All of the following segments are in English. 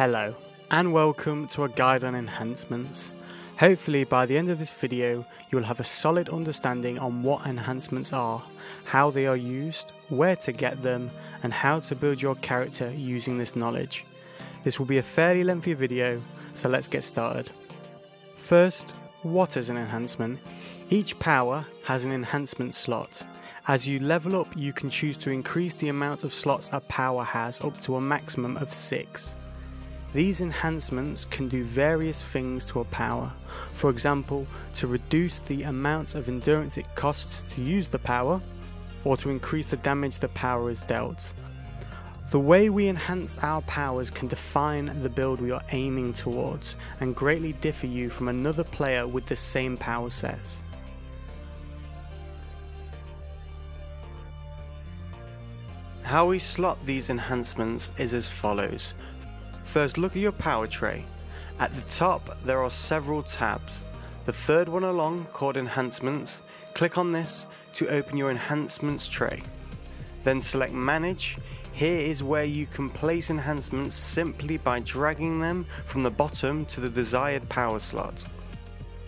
Hello, and welcome to a guide on enhancements. Hopefully, by the end of this video, you'll have a solid understanding on what enhancements are, how they are used, where to get them, and how to build your character using this knowledge. This will be a fairly lengthy video, so let's get started. First, what is an enhancement? Each power has an enhancement slot. As you level up, you can choose to increase the amount of slots a power has up to a maximum of 6. These enhancements can do various things to a power. For example, to reduce the amount of endurance it costs to use the power, or to increase the damage the power is dealt. The way we enhance our powers can define the build we are aiming towards and greatly differ you from another player with the same power sets. How we slot these enhancements is as follows. First look at your power tray. At the top there are several tabs. The third one along called enhancements, click on this to open your enhancements tray. Then select manage. Here is where you can place enhancements simply by dragging them from the bottom to the desired power slot.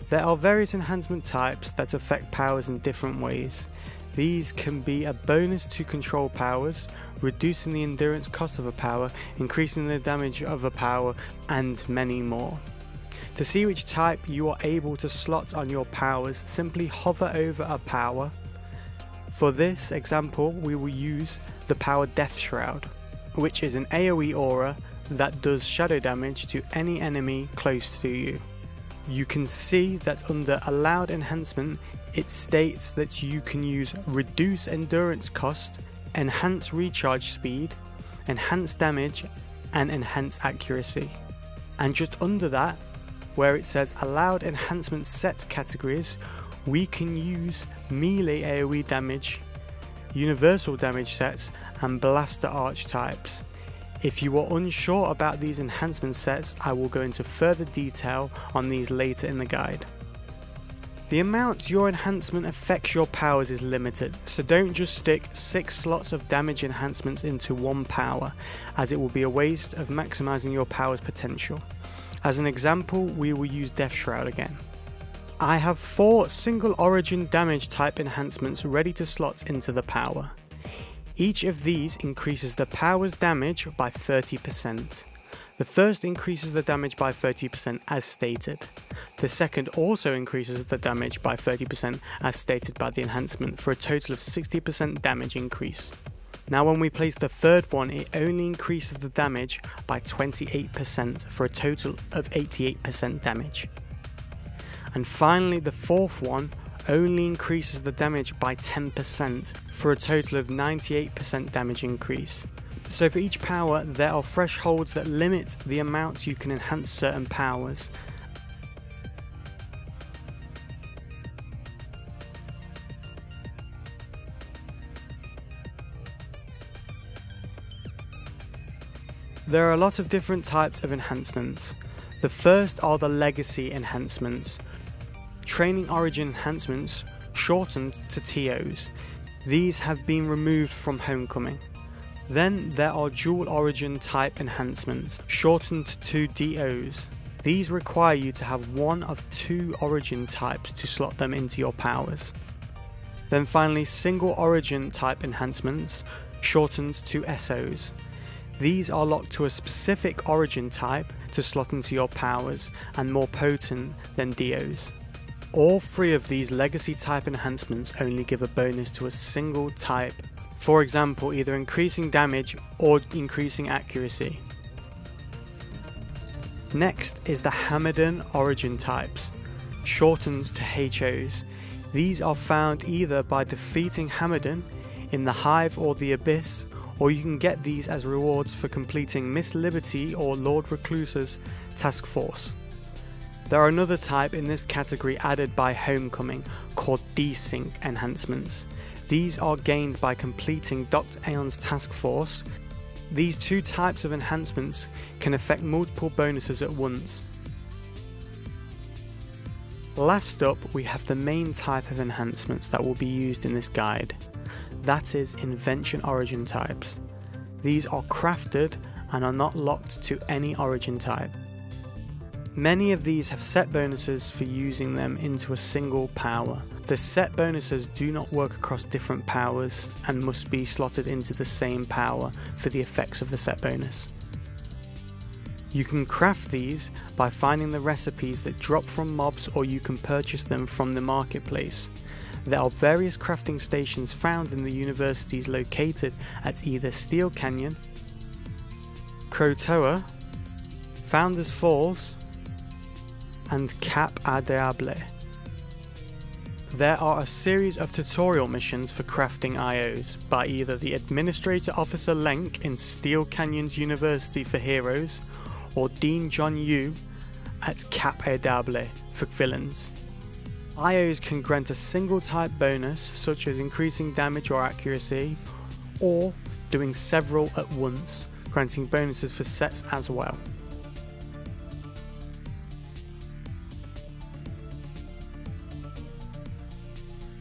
There are various enhancement types that affect powers in different ways. These can be a bonus to control powers, reducing the endurance cost of a power, increasing the damage of a power, and many more. To see which type you are able to slot on your powers, simply hover over a power. For this example, we will use the power Death Shroud, which is an AoE aura that does shadow damage to any enemy close to you. You can see that under allowed enhancement, it states that you can use reduce endurance cost, enhance recharge speed, enhance damage, and enhance accuracy. And just under that, where it says allowed enhancement set categories, we can use melee AoE damage, universal damage sets, and blaster arch types. If you are unsure about these enhancement sets, I will go into further detail on these later in the guide. The amount your enhancement affects your powers is limited, so don't just stick 6 slots of damage enhancements into one power, as it will be a waste of maximising your power's potential. As an example, we will use Death Shroud again. I have 4 single origin damage type enhancements ready to slot into the power. Each of these increases the power's damage by 30%. The first increases the damage by 30% as stated. The second also increases the damage by 30% as stated by the enhancement for a total of 60% damage increase. Now when we place the third one it only increases the damage by 28% for a total of 88% damage. And finally the fourth one only increases the damage by 10% for a total of 98% damage increase. So for each power there are thresholds that limit the amount you can enhance certain powers. There are a lot of different types of enhancements. The first are the legacy enhancements. Training origin enhancements, shortened to TOs. These have been removed from Homecoming. Then there are dual origin type enhancements, shortened to DOs. These require you to have one of two origin types to slot them into your powers. Then finally single origin type enhancements, shortened to SOs. These are locked to a specific origin type to slot into your powers and more potent than DOs. All three of these legacy type enhancements only give a bonus to a single type for example either increasing damage or increasing accuracy. Next is the Hamidon origin types, shortened to HOs. These are found either by defeating Hamidon in the Hive or the Abyss, or you can get these as rewards for completing Miss Liberty or Lord Recluse's task force. There are another type in this category added by Homecoming called desync enhancements. These are gained by completing Dr. Aeon's task force. These two types of enhancements can affect multiple bonuses at once. Last up, we have the main type of enhancements that will be used in this guide. That is invention origin types. These are crafted and are not locked to any origin type. Many of these have set bonuses for using them into a single power. The set bonuses do not work across different powers and must be slotted into the same power for the effects of the set bonus. You can craft these by finding the recipes that drop from mobs or you can purchase them from the marketplace. There are various crafting stations found in the universities located at either Steel Canyon, Croatoa, Founders Falls, and Cap au Diable. There are a series of tutorial missions for crafting IOs by either the Administrator Officer Lenk in Steel Canyons University for Heroes or Dean John Yu at Cap au Diable for villains. IOs can grant a single type bonus, such as increasing damage or accuracy, or doing several at once, granting bonuses for sets as well.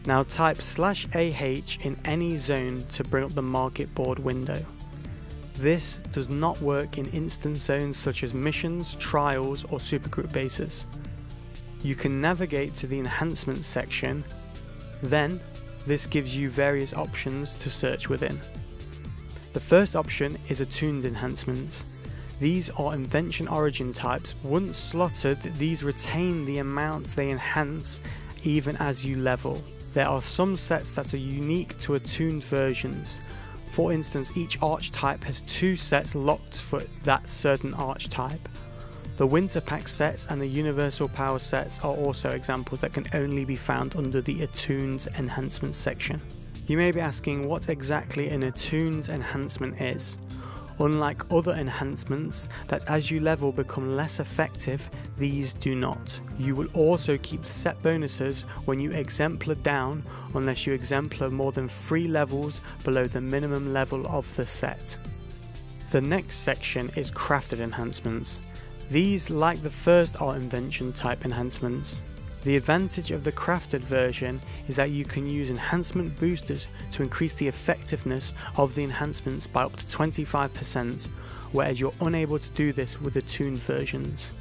Now type slash AH in any zone to bring up the market board window. This does not work in instance zones such as missions, trials or supergroup bases. You can navigate to the enhancement section, then this gives you various options to search within. The first option is attuned enhancements. These are invention origin types. Once slotted, these retain the amounts they enhance even as you level. There are some sets that are unique to attuned versions. For instance, each archetype has two sets locked for that certain archetype. The Winter Pack sets and the Universal Power sets are also examples that can only be found under the Attuned Enhancement section. You may be asking what exactly an Attuned Enhancement is. Unlike other enhancements that as you level become less effective, these do not. You will also keep set bonuses when you exemplar down unless you exemplar more than 3 levels below the minimum level of the set. The next section is crafted enhancements. These, like the first are invention type enhancements. The advantage of the crafted version is that you can use enhancement boosters to increase the effectiveness of the enhancements by up to 25%, whereas you're unable to do this with the tuned versions.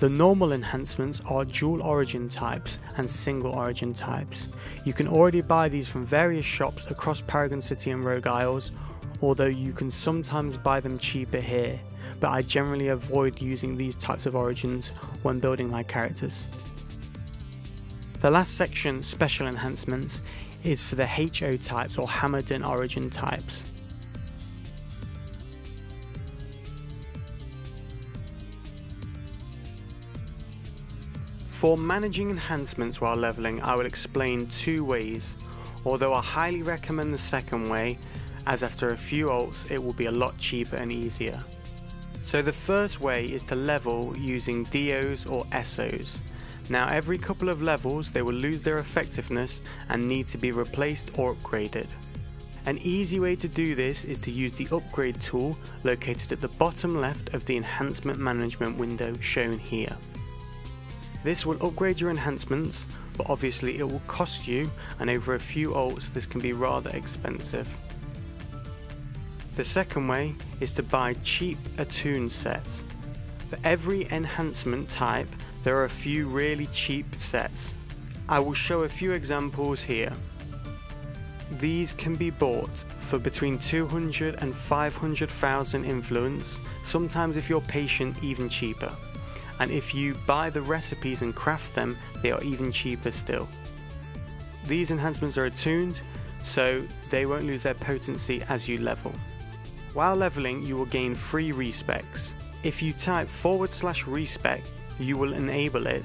The normal enhancements are dual origin types and single origin types. You can already buy these from various shops across Paragon City and Rogue Isles, although you can sometimes buy them cheaper here but I generally avoid using these types of origins when building my characters. The last section, Special Enhancements, is for the HO types or Hamidon origin types. For managing enhancements while leveling I will explain two ways, although I highly recommend the second way as after a few alts it will be a lot cheaper and easier. So the first way is to level using DOs or SOs. Now every couple of levels they will lose their effectiveness and need to be replaced or upgraded. An easy way to do this is to use the upgrade tool located at the bottom left of the enhancement management window shown here. This will upgrade your enhancements but obviously it will cost you and over a few alts this can be rather expensive. The second way is to buy cheap attune sets. For every enhancement type, there are a few really cheap sets. I will show a few examples here. These can be bought for between 200 and 500,000 influence, sometimes if you're patient even cheaper. And if you buy the recipes and craft them, they are even cheaper still. These enhancements are attuned, so they won't lose their potency as you level. While leveling, you will gain free respecs. If you type forward slash respec, you will enable it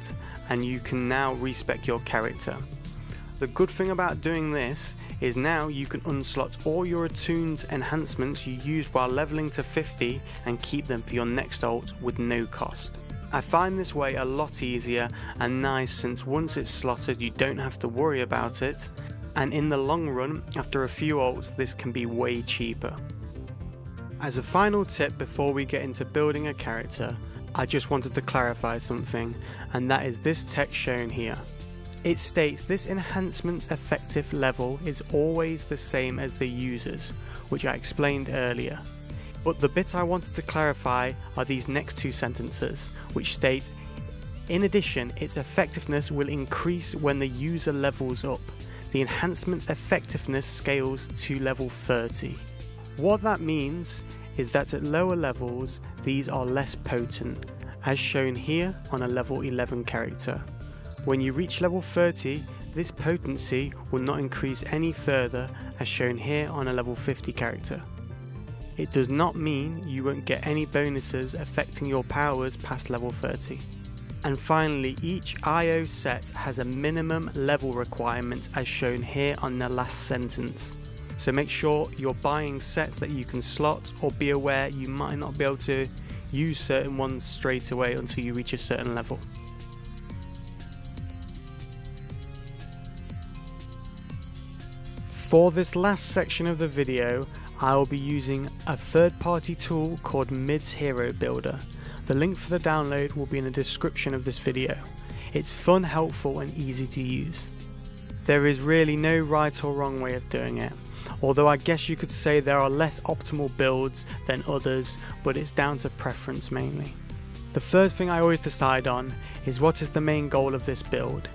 and you can now respec your character. The good thing about doing this is now you can unslot all your attuned enhancements you used while leveling to 50 and keep them for your next alt with no cost. I find this way a lot easier and nice since once it's slotted you don't have to worry about it and in the long run after a few alts this can be way cheaper. As a final tip before we get into building a character, I just wanted to clarify something, and that is this text shown here. It states this enhancement's effective level is always the same as the user's, which I explained earlier. But the bit I wanted to clarify are these next two sentences, which state in addition, its effectiveness will increase when the user levels up. The enhancement's effectiveness scales to level 30. What that means is that at lower levels, these are less potent, as shown here on a level 11 character. When you reach level 30, this potency will not increase any further as shown here on a level 50 character. It does not mean you won't get any bonuses affecting your powers past level 30. And finally, each IO set has a minimum level requirement as shown here on the last sentence. So make sure you're buying sets that you can slot or be aware you might not be able to use certain ones straight away until you reach a certain level. For this last section of the video, I will be using a third party tool called Mids Hero Builder. The link for the download will be in the description of this video. It's fun, helpful and easy to use. There is really no right or wrong way of doing it, although I guess you could say there are less optimal builds than others, but it's down to preference mainly. The first thing I always decide on is what is the main goal of this build,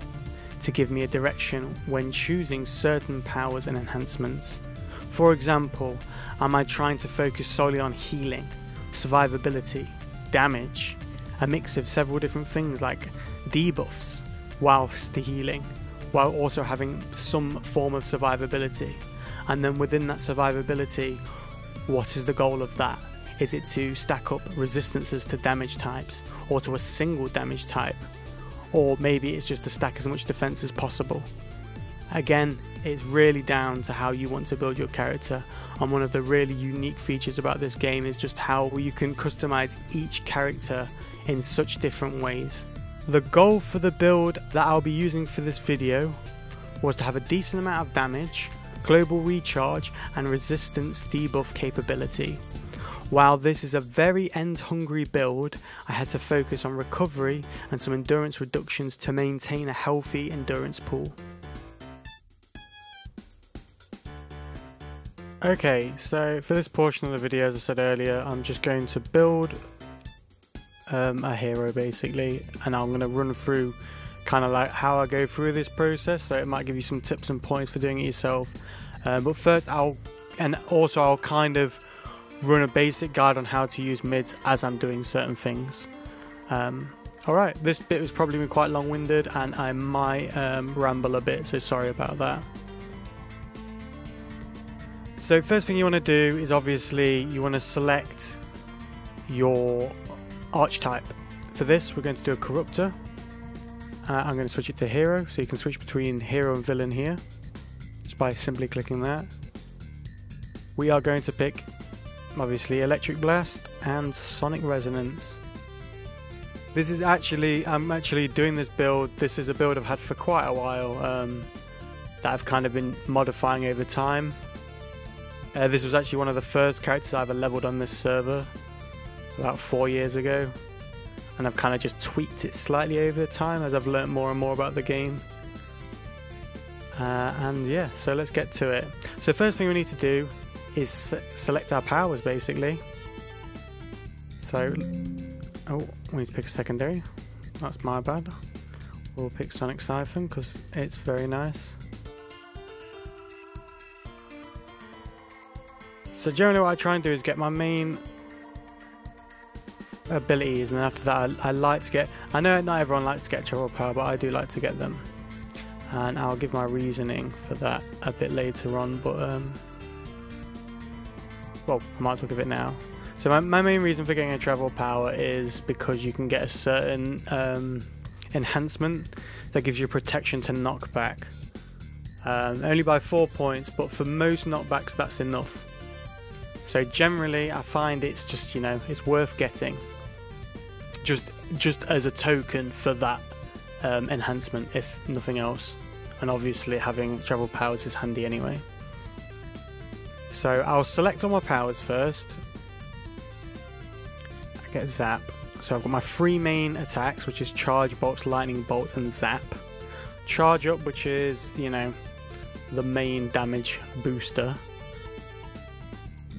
to give me a direction when choosing certain powers and enhancements. For example, am I trying to focus solely on healing, survivability, damage, a mix of several different things like debuffs whilst healing, while also having some form of survivability? And then within that survivability, what is the goal of that? Is it to stack up resistances to damage types or to a single damage type? or maybe it's just to stack as much defense as possible. Again, it's really down to how you want to build your character, and one of the really unique features about this game is just how you can customize each character in such different ways. The goal for the build that I'll be using for this video was to have a decent amount of damage, global recharge, and resistance debuff capability. While this is a very end hungry build, I had to focus on recovery and some endurance reductions to maintain a healthy endurance pool. Okay, so for this portion of the video, as I said earlier, I'm just going to build um, a hero basically, and I'm going to run through kind of like how I go through this process, so it might give you some tips and points for doing it yourself. Um, but first, I'll and also I'll kind of run a basic guide on how to use mids as I'm doing certain things. Um, Alright, this bit was probably quite long-winded and I might um, ramble a bit, so sorry about that. So first thing you want to do is obviously you want to select your archetype. For this we're going to do a corruptor. Uh, I'm going to switch it to hero, so you can switch between hero and villain here, just by simply clicking that. We are going to pick obviously Electric Blast and Sonic Resonance. This is actually, I'm actually doing this build, this is a build I've had for quite a while um, that I've kind of been modifying over time. Uh, this was actually one of the first characters I ever leveled on this server about four years ago and I've kind of just tweaked it slightly over time as I've learnt more and more about the game. Uh, and yeah, so let's get to it. So first thing we need to do is select our powers basically. So, oh, we need to pick a secondary. That's my bad. We'll pick Sonic Siphon because it's very nice. So generally what I try and do is get my main abilities and after that I, I, like to get, I know not everyone likes to get travel power but I do like to get them. And I'll give my reasoning for that a bit later on but um, well, I might as well give it now. So my, my main reason for getting a travel power is because you can get a certain um, enhancement that gives you protection to knockback. Um, only by 4 points, but for most knockbacks that's enough. So generally I find it's just, you know, it's worth getting. Just, just as a token for that um, enhancement, if nothing else. And obviously having travel powers is handy anyway. So I'll select all my powers first. I get Zap. So I've got my three main attacks, which is Charge, Bolt, Lightning Bolt, and Zap. Charge Up, which is, you know, the main damage booster.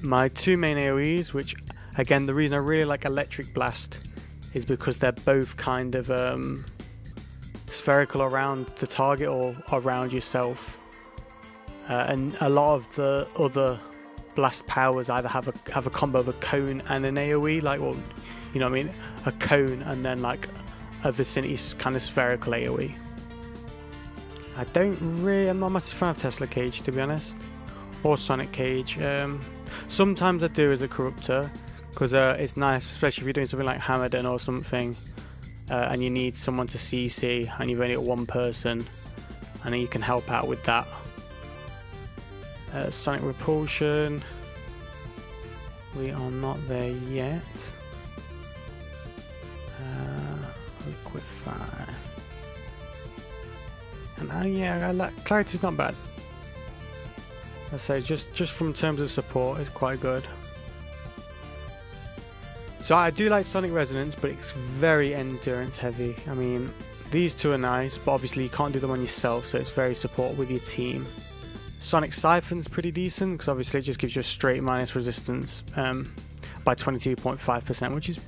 my two main AoEs, which again the reason I really like Electric Blast is because they're both kind of um, spherical around the target or around yourself. Uh, and a lot of the other blast powers either have a have a combo of a cone and an AoE, like well, you know what I mean, a cone and then like a vicinity kind of spherical AoE. I don't really, I'm not a massive fan of Tesla Cage to be honest, or Sonic Cage. Um, sometimes I do as a corruptor because uh, it's nice, especially if you're doing something like Hamidon or something, uh, and you need someone to CC and you've only got one person, and then you can help out with that. Uh, Sonic Repulsion. We are not there yet. Uh, liquid. And uh, yeah, I like clarity's not bad. I say just just from terms of support, it's quite good. So I do like Sonic Resonance, but it's very endurance heavy. I mean, these two are nice, but obviously you can't do them on yourself, so it's very support with your team. Sonic Siphon's pretty decent, because obviously it just gives you a straight minus resistance um, by 22.5%, which is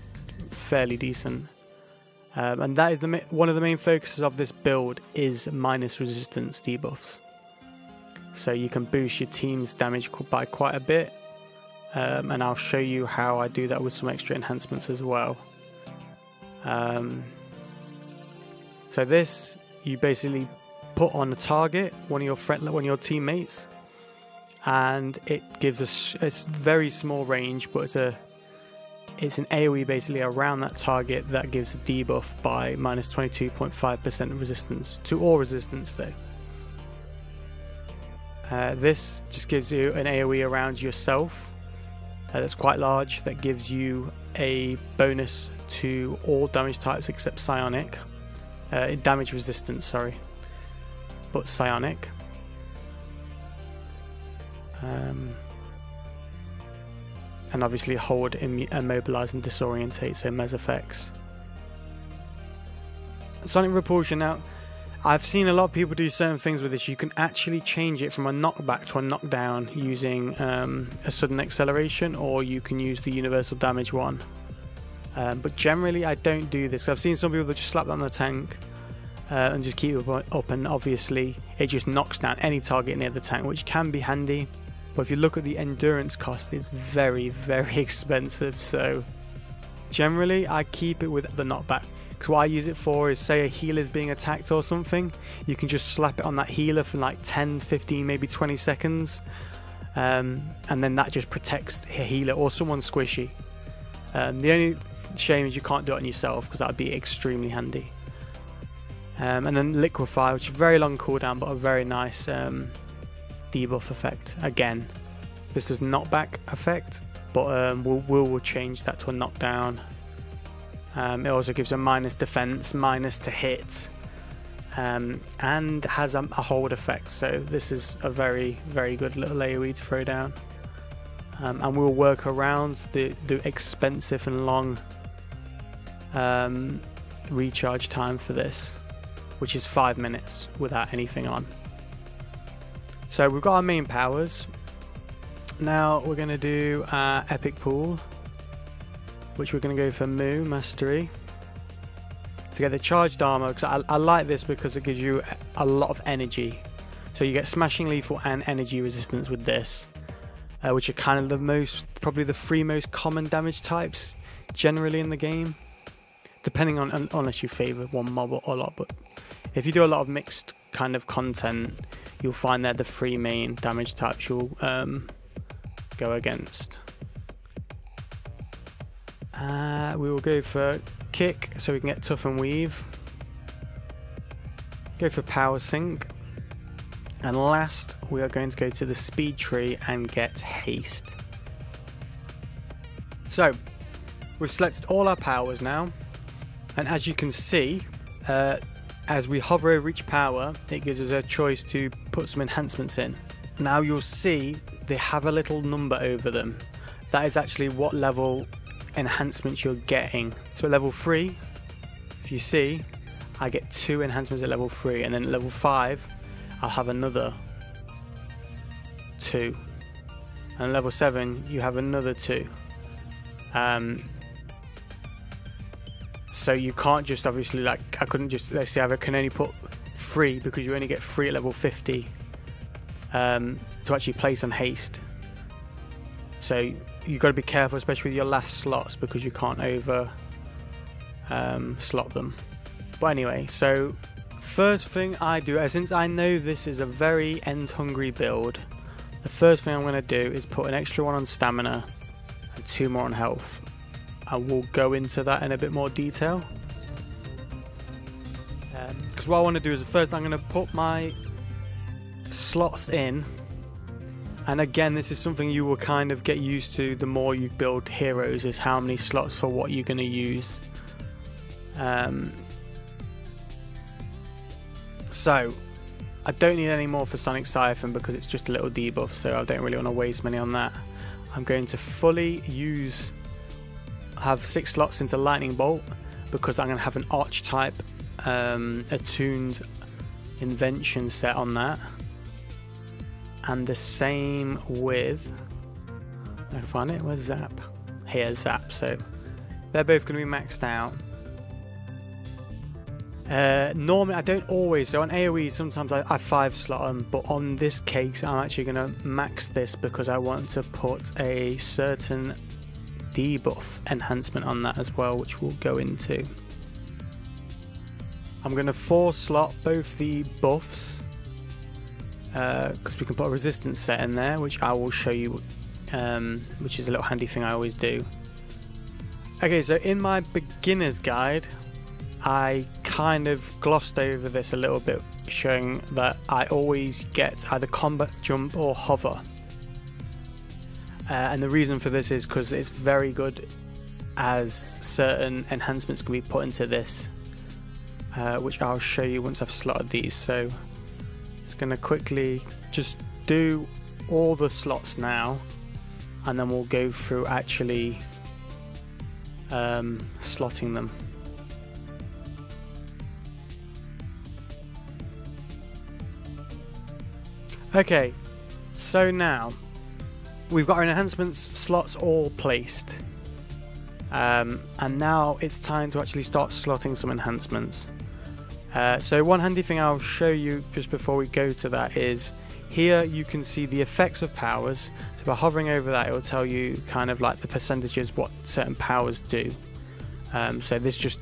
fairly decent. Um, and that is the one of the main focuses of this build is minus resistance debuffs. So you can boost your team's damage by quite a bit um, and I'll show you how I do that with some extra enhancements as well. Um, so this you basically put on a target, one of your friend, one of your teammates, and it gives us a, a very small range, but it's a it's an AoE basically around that target that gives a debuff by minus 22.5% resistance to all resistance though. Uh, this just gives you an AoE around yourself uh, that's quite large that gives you a bonus to all damage types except psionic. Uh, damage resistance, sorry, but psionic. Um, and obviously hold, immobilize, and disorientate, so mez effects. Sonic Repulsion now I've seen a lot of people do certain things with this. You can actually change it from a knockback to a knockdown using um, a sudden acceleration, or you can use the universal damage one. Um, but generally, I don't do this. I've seen some people that just slap that on the tank uh, and just keep it up, and obviously, it just knocks down any target near the tank, which can be handy. But if you look at the endurance cost, it's very, very expensive. So, generally, I keep it with the knockback because what I use it for is say a healer is being attacked or something, you can just slap it on that healer for like 10, 15, maybe 20 seconds. Um, and then that just protects a healer or someone squishy. Um, the only shame is you can't do it on yourself because that would be extremely handy. Um, and then Liquefy, which is very long cooldown but a very nice um, debuff effect. Again, this does knockback effect, but um, we'll, we'll change that to a knockdown um, it also gives a minus defense, minus to hit, um, and has a, a, hold effect. So this is a very, very good little AoE to throw down. Um, and we'll work around the, the expensive and long um, recharge time for this, which is five minutes without anything on. So we've got our main powers. Now we're going to do our epic pool which we're going to go for Mu Mastery to get the charged armor because I, I, like this because it gives you a lot of energy. So you get smashing lethal and energy resistance with this uh, which are kind of the most probably the three most common damage types generally in the game. Depending on unless you favor one mob a lot but if you do a lot of mixed kind of content you'll find they're the three main damage types you'll um, go against uh, we will go for kick so we can get tough and weave. Go for Power Sink. And last, we are going to go to the speed tree and get haste. So, we've selected all our powers now. And as you can see, uh, as we hover over each power, it gives us a choice to put some enhancements in. Now you'll see they have a little number over them. That is actually what level enhancements you're getting. So at level 3, if you see, I get two enhancements at level 3, and then at level 5, I'll have another two. and level 7 you have another 2. Um, so you can't just obviously like I couldn't just let's say I can only put 3 because you only get 3 at level 50 um, to actually place on haste. So you've got to be careful, especially with your last slots, because you can't over um, slot them. But anyway, so first thing I do, since I know this is a very end hungry build, the first thing I'm going to do is put an extra one on stamina and two more on health. I will go into that in a bit more detail. Because um, what I want to do is first I'm going to put my slots in and again this is something you will kind of get used to the more you build heroes is how many slots for what you're going to use. Um, so I don't need any more for Sonic Siphon because it's just a little debuff so I don't really want to waste money on that. I'm going to fully use have six slots into Lightning Bolt because I'm going to have an Archetype um, attuned invention set on that and the same with I can find it? Where's Zap? Here Zap. So they're both going to be maxed out. Uh, normally I don't always so on AoE sometimes I, I five slot them but on this case I'm actually going to max this because I want to put a certain debuff enhancement on that as well which we'll go into. I'm going to four slot both the buffs because uh, we can put a resistance set in there which I will show you um, which is a little handy thing I always do. Okay so in my beginner's guide I kind of glossed over this a little bit showing that I always get either combat jump or hover. Uh, and the reason for this is because it's very good as certain enhancements can be put into this uh, which I'll show you once I've slotted these. So going to quickly just do all the slots now and then we'll go through actually um, slotting them. Okay, so now we've got our enhancements slots all placed. Um, and now it's time to actually start slotting some enhancements. Uh, so one handy thing I'll show you just before we go to that is here you can see the effects of powers. So by hovering over that it will tell you kind of like the percentages what certain powers do. Um, so this just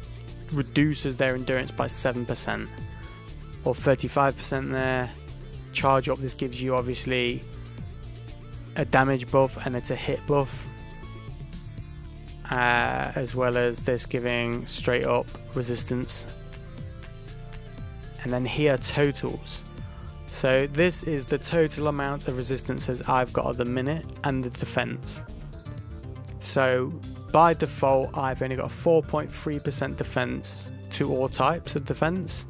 reduces their endurance by 7% or 35% there. Charge up this gives you obviously a damage buff and it's a hit buff. Uh, as well as this giving straight up resistance and then here totals. So this is the total amount of resistances I've got at the minute and the defense. So by default I've only got a 4.3% defense to all types of defense.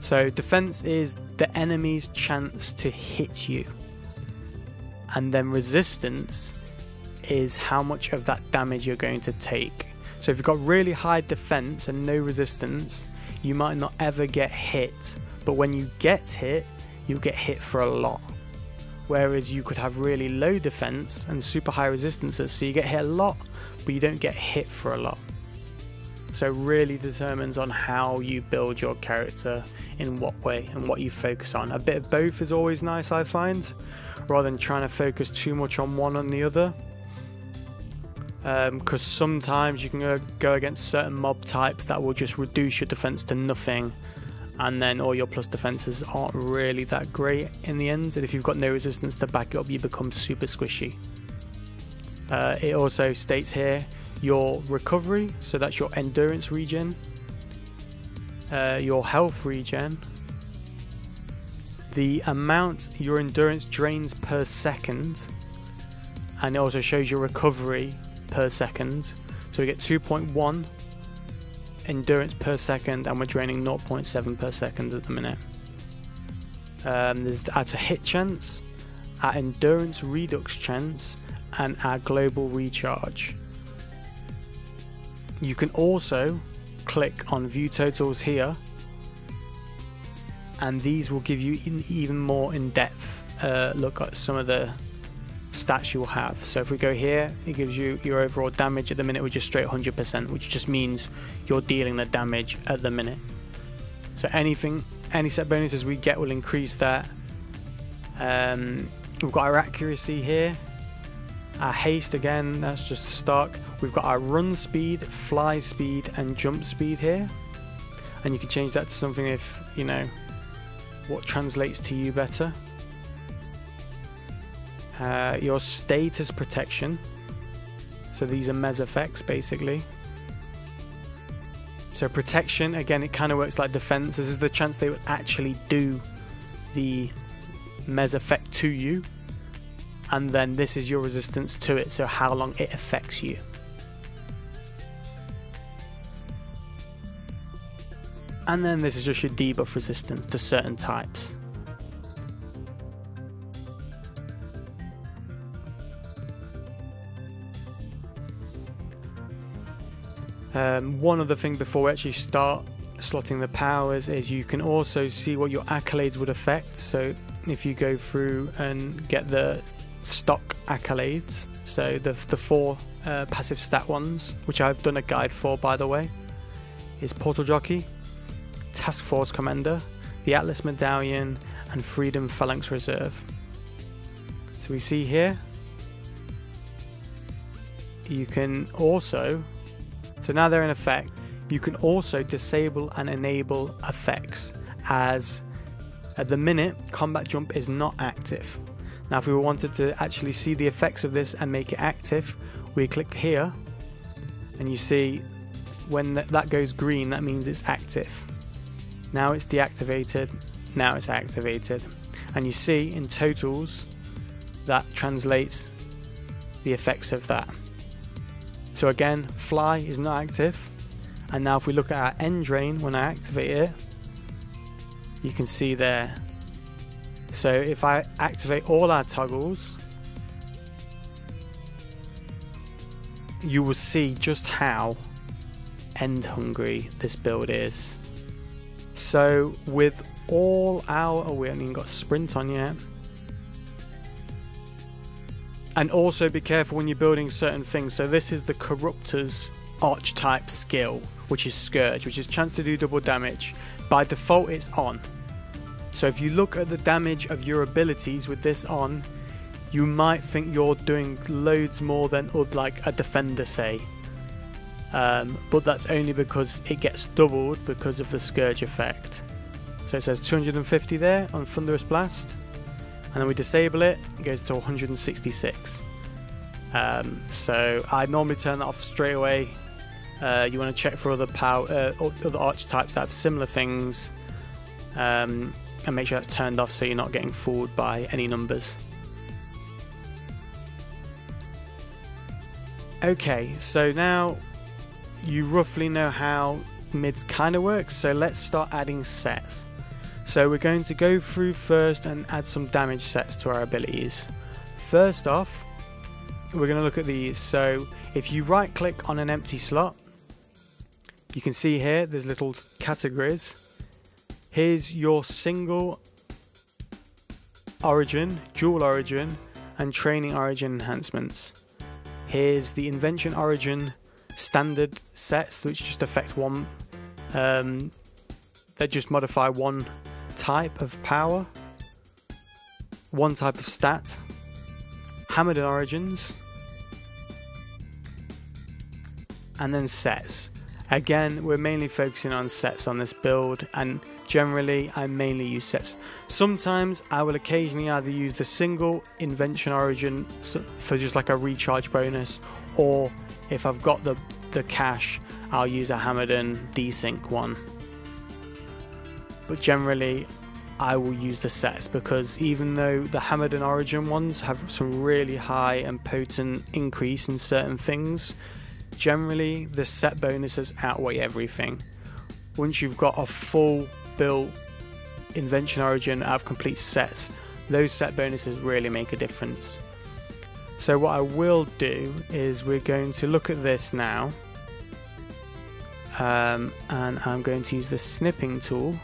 So defense is the enemy's chance to hit you. And then resistance is how much of that damage you're going to take. So if you've got really high defense and no resistance, you might not ever get hit, but when you get hit, you'll get hit for a lot. Whereas you could have really low defense and super high resistances, so you get hit a lot, but you don't get hit for a lot. So really determines on how you build your character, in what way, and what you focus on. A bit of both is always nice, I find, rather than trying to focus too much on one or the other because um, sometimes you can go, against certain mob types that will just reduce your defense to nothing and then all your plus defenses aren't really that great in the end and if you've got no resistance to back it up you become super squishy. Uh, it also states here your recovery so that's your endurance regen uh, your health regen the amount your endurance drains per second and it also shows your recovery per second. So we get 2.1 endurance per second and we're draining 0.7 per second at the minute. Um, there's at a hit chance, our endurance redux chance, and our global recharge. You can also click on view totals here and these will give you an even more in-depth uh, look at some of the stats you will have. So if we go here, it gives you your overall damage at the minute, which is straight 100%, which just means you're dealing the damage at the minute. So anything, any set bonuses we get will increase that. Um, we've got our accuracy here, our haste again, that's just stock. We've got our run speed, fly speed, and jump speed here. And you can change that to something if, you know, what translates to you better. Uh, your status protection. So these are mez effects basically. So protection, again, it kind of works like defense. This is the chance they would actually do the mes effect to you. And then this is your resistance to it, so how long it affects you. And then this is just your debuff resistance to certain types. Um, one other thing before we actually start slotting the powers is you can also see what your accolades would affect. So if you go through and get the stock accolades, so the, the four uh, passive stat ones, which I've done a guide for by the way, is Portal Jockey, Task Force Commander, the Atlas Medallion, and Freedom Phalanx Reserve. So we see here, you can also so now they're in effect. You can also disable and enable effects as at the minute combat jump is not active. Now if we wanted to actually see the effects of this and make it active, we click here and you see when that goes green that means it's active. Now it's deactivated, now it's activated. And you see in totals that translates the effects of that. So again, fly is not active. And now if we look at our end drain, when I activate it, you can see there. So if I activate all our toggles, you will see just how end hungry this build is. So with all our, oh we haven't even got sprint on yet. And also be careful when you're building certain things. So this is the Corruptor's archetype skill, which is Scourge, which is chance to do double damage. By default, it's on. So if you look at the damage of your abilities with this on, you might think you're doing loads more than like a defender say. Um, but that's only because it gets doubled because of the Scourge effect. So it says 250 there on Thunderous Blast and then we disable it, it goes to 166. Um, so I normally turn that off straight away. Uh, you want to check for other power, uh, other archetypes that have similar things, um, and make sure that's turned off so you're not getting fooled by any numbers. Okay, so now you roughly know how mids kind of works. So let's start adding sets. So we're going to go through first and add some damage sets to our abilities. First off, we're going to look at these. So if you right click on an empty slot, you can see here there's little categories. Here's your single origin, dual origin, and training origin enhancements. Here's the invention origin standard sets, which just affect one, um, that just modify one type of power, one type of stat, Hamidon Origins, and then sets. Again, we're mainly focusing on sets on this build, and generally I mainly use sets. Sometimes I will occasionally either use the single Invention Origin for just like a recharge bonus, or if I've got the, the cash, I'll use a Hamidon desync one but generally I will use the sets because even though the Hamidon Origin ones have some really high and potent increase in certain things, generally the set bonuses outweigh everything. Once you've got a full built Invention Origin out of complete sets, those set bonuses really make a difference. So what I will do is we're going to look at this now um, and I'm going to use the snipping tool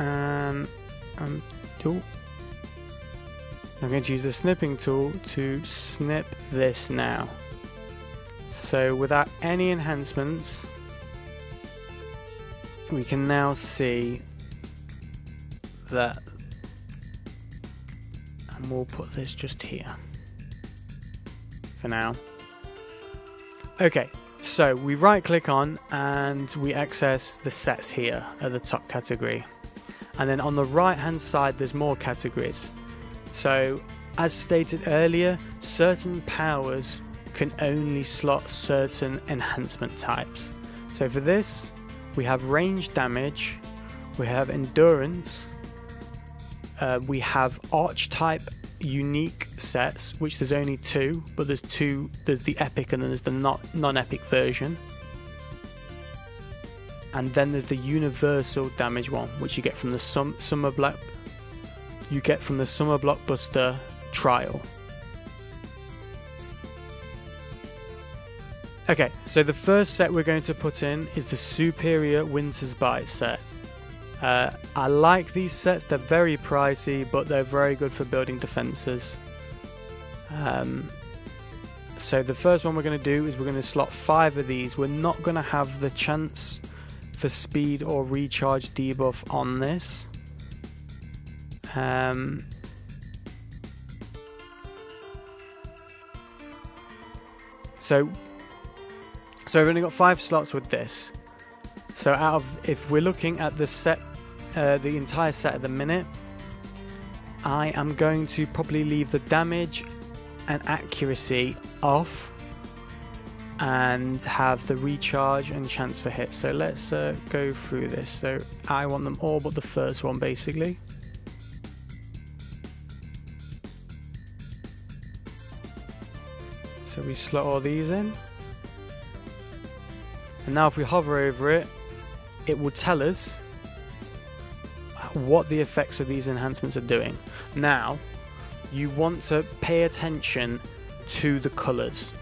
um, um, oh. I'm going to use the snipping tool to snip this now. So without any enhancements, we can now see that and we'll put this just here for now. Okay, so we right click on and we access the sets here at the top category. And then on the right hand side, there's more categories. So, as stated earlier, certain powers can only slot certain enhancement types. So, for this, we have range damage, we have endurance, uh, we have archetype unique sets, which there's only two, but there's two. There's the epic and then there's the non-epic version, and then there's the universal damage one, which you get from the sum, summer black. You get from the summer blockbuster trial. Okay, so the first set we're going to put in is the Superior Winter's Bite set. Uh, I like these sets, they're very pricey, but they're very good for building defences. Um, so the first one we're going to do is we're going to slot five of these. We're not going to have the chance for speed or recharge debuff on this. Um, so, so I've only got five slots with this. So out of, if we're looking at the set uh, the entire set at the minute. I am going to probably leave the damage and accuracy off and have the recharge and chance for hit. So let's uh, go through this. So I want them all but the first one basically. So we slot all these in. And now if we hover over it, it will tell us what the effects of these enhancements are doing. Now, you want to pay attention to the colours.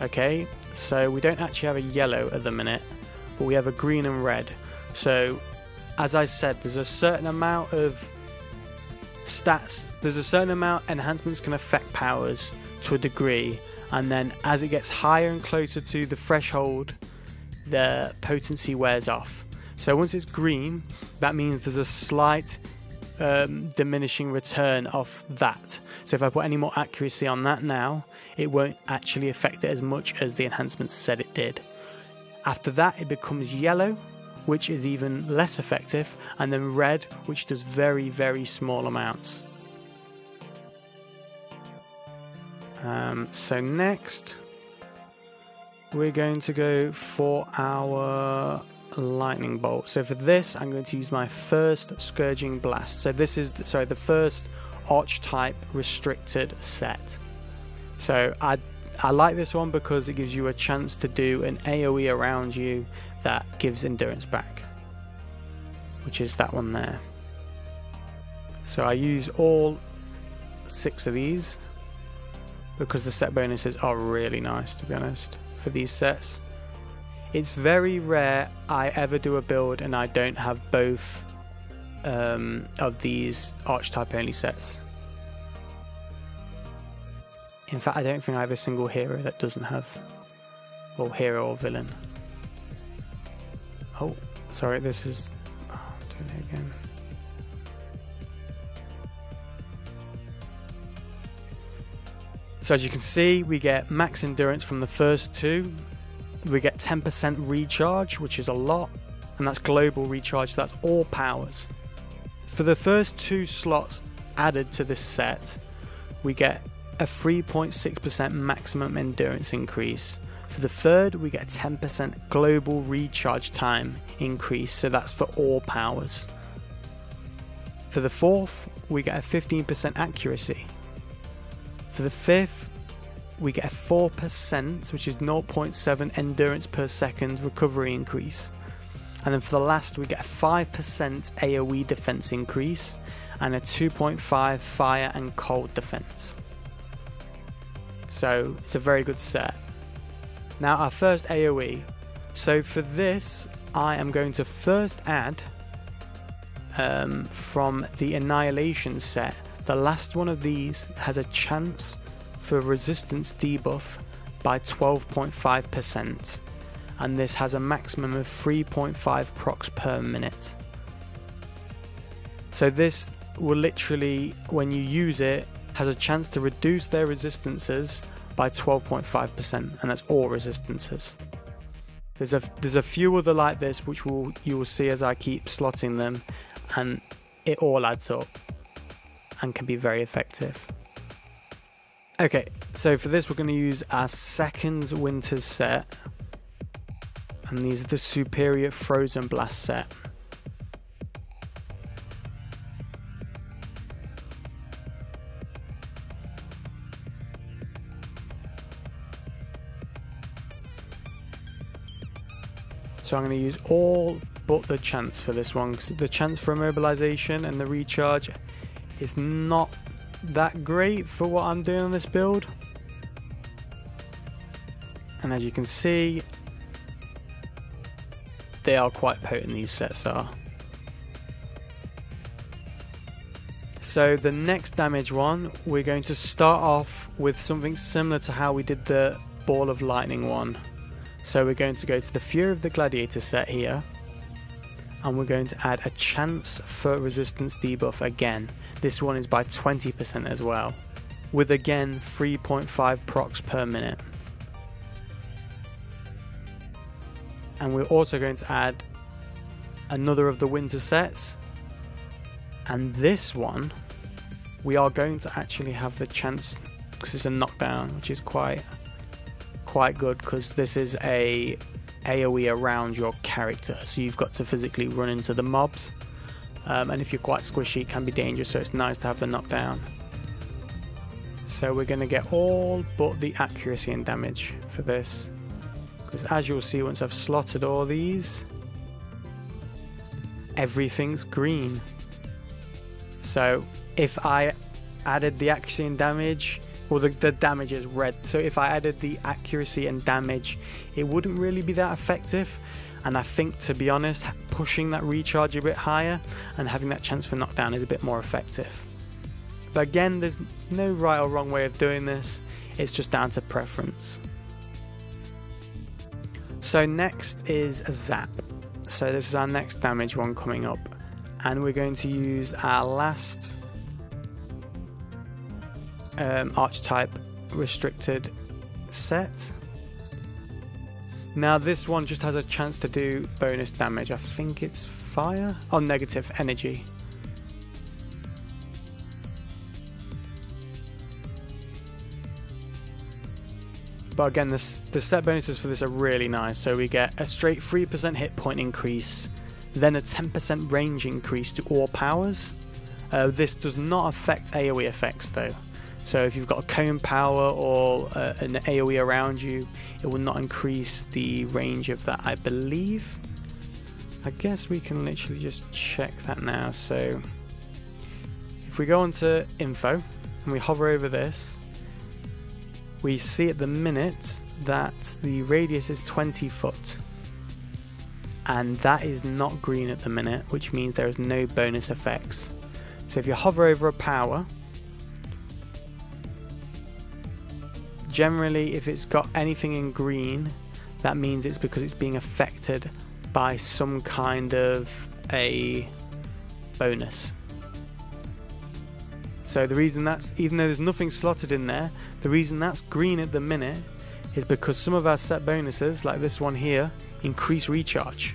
Okay, so we don't actually have a yellow at the minute, but we have a green and red. So, as I said, there's a certain amount of stats, there's a certain amount enhancements can affect powers to a degree, and then as it gets higher and closer to the threshold, the potency wears off. So once it's green, that means there's a slight um, diminishing return of that. So if I put any more accuracy on that now, it won't actually affect it as much as the enhancement said it did. After that, it becomes yellow, which is even less effective, and then red, which does very, very small amounts. Um, so next, we're going to go for our lightning bolt. So for this, I'm going to use my first Scourging Blast. So this is, the, sorry, the first archetype restricted set. So I, I like this one because it gives you a chance to do an AoE around you that gives endurance back, which is that one there. So I use all six of these because the set bonuses are really nice to be honest for these sets. It's very rare I ever do a build and I don't have both um, of these archetype only sets. In fact, I don't think I have a single hero that doesn't have, or hero or villain. Oh, sorry, this is. Oh, doing it again. So as you can see, we get max endurance from the first two, we get 10% recharge, which is a lot, and that's global recharge, so that's all powers. For the first two slots added to this set, we get a 3.6% maximum endurance increase. For the third, we get a 10% global recharge time increase, so that's for all powers. For the fourth, we get a 15% accuracy. For the fifth, we get a 4%, which is 0.7 endurance per second recovery increase. And then for the last, we get a 5% AoE defense increase and a 2.5 fire and cold defense. So it's a very good set. Now, our first AoE. So for this, I am going to first add um, from the Annihilation set The last one of these has a chance for resistance debuff by 12.5%, and this has a maximum of 3.5 procs per minute. So this will literally, when you use it, has a chance to reduce their resistances by 12.5%, and that's all resistances. There's a there's a few other like this which will you will see as I keep slotting them, and it all adds up and can be very effective. Okay, so for this we're going to use our second winter set, and these are the Superior Frozen Blast set. So I'm going to use all but the chance for this one. the chance for immobilization and the recharge is not that great for what I'm doing on this build. And as you can see, they are quite potent, these sets are. So the next damage one, we're going to start off with something similar to how we did the Ball of Lightning one. So we're going to go to the Fury of the Gladiator set here. And we're going to add a chance for resistance debuff again. This one is by 20% as well. With again 3.5 procs per minute. And we're also going to add another of the winter sets. And this one, we are going to actually have the chance, because it's a knockdown, which is quite quite good because this is a AoE around your character, so you've got to physically run into the mobs. Um, and if you're quite squishy, it can be dangerous, so it's nice to have the knockdown. So we're going to get all but the accuracy and damage for this. Because as you'll see once I've slotted all these, everything's green. So if I added the accuracy and damage, well the, the damage is red so if I added the accuracy and damage it wouldn't really be that effective. And I think to be honest pushing that recharge a bit higher and having that chance for knockdown is a bit more effective. But again there's no right or wrong way of doing this. It's just down to preference. So next is a zap. So this is our next damage one coming up. And we're going to use our last um, archetype restricted set. Now this one just has a chance to do bonus damage. I think it's fire? Oh, negative energy. But again, the, the set bonuses for this are really nice. So we get a straight 3% hit point increase, then a 10% range increase to all powers. Uh, this does not affect AoE effects though. So if you've got a cone power or uh, an AoE around you, it will not increase the range of that, I believe. I guess we can literally just check that now. So if we go onto info and we hover over this, we see at the minute that the radius is 20 foot. And that is not green at the minute, which means there is no bonus effects. So if you hover over a power, Generally, if it's got anything in green, that means it's because it's being affected by some kind of a bonus. So the reason that's, even though there's nothing slotted in there, the reason that's green at the minute is because some of our set bonuses, like this one here, increase recharge.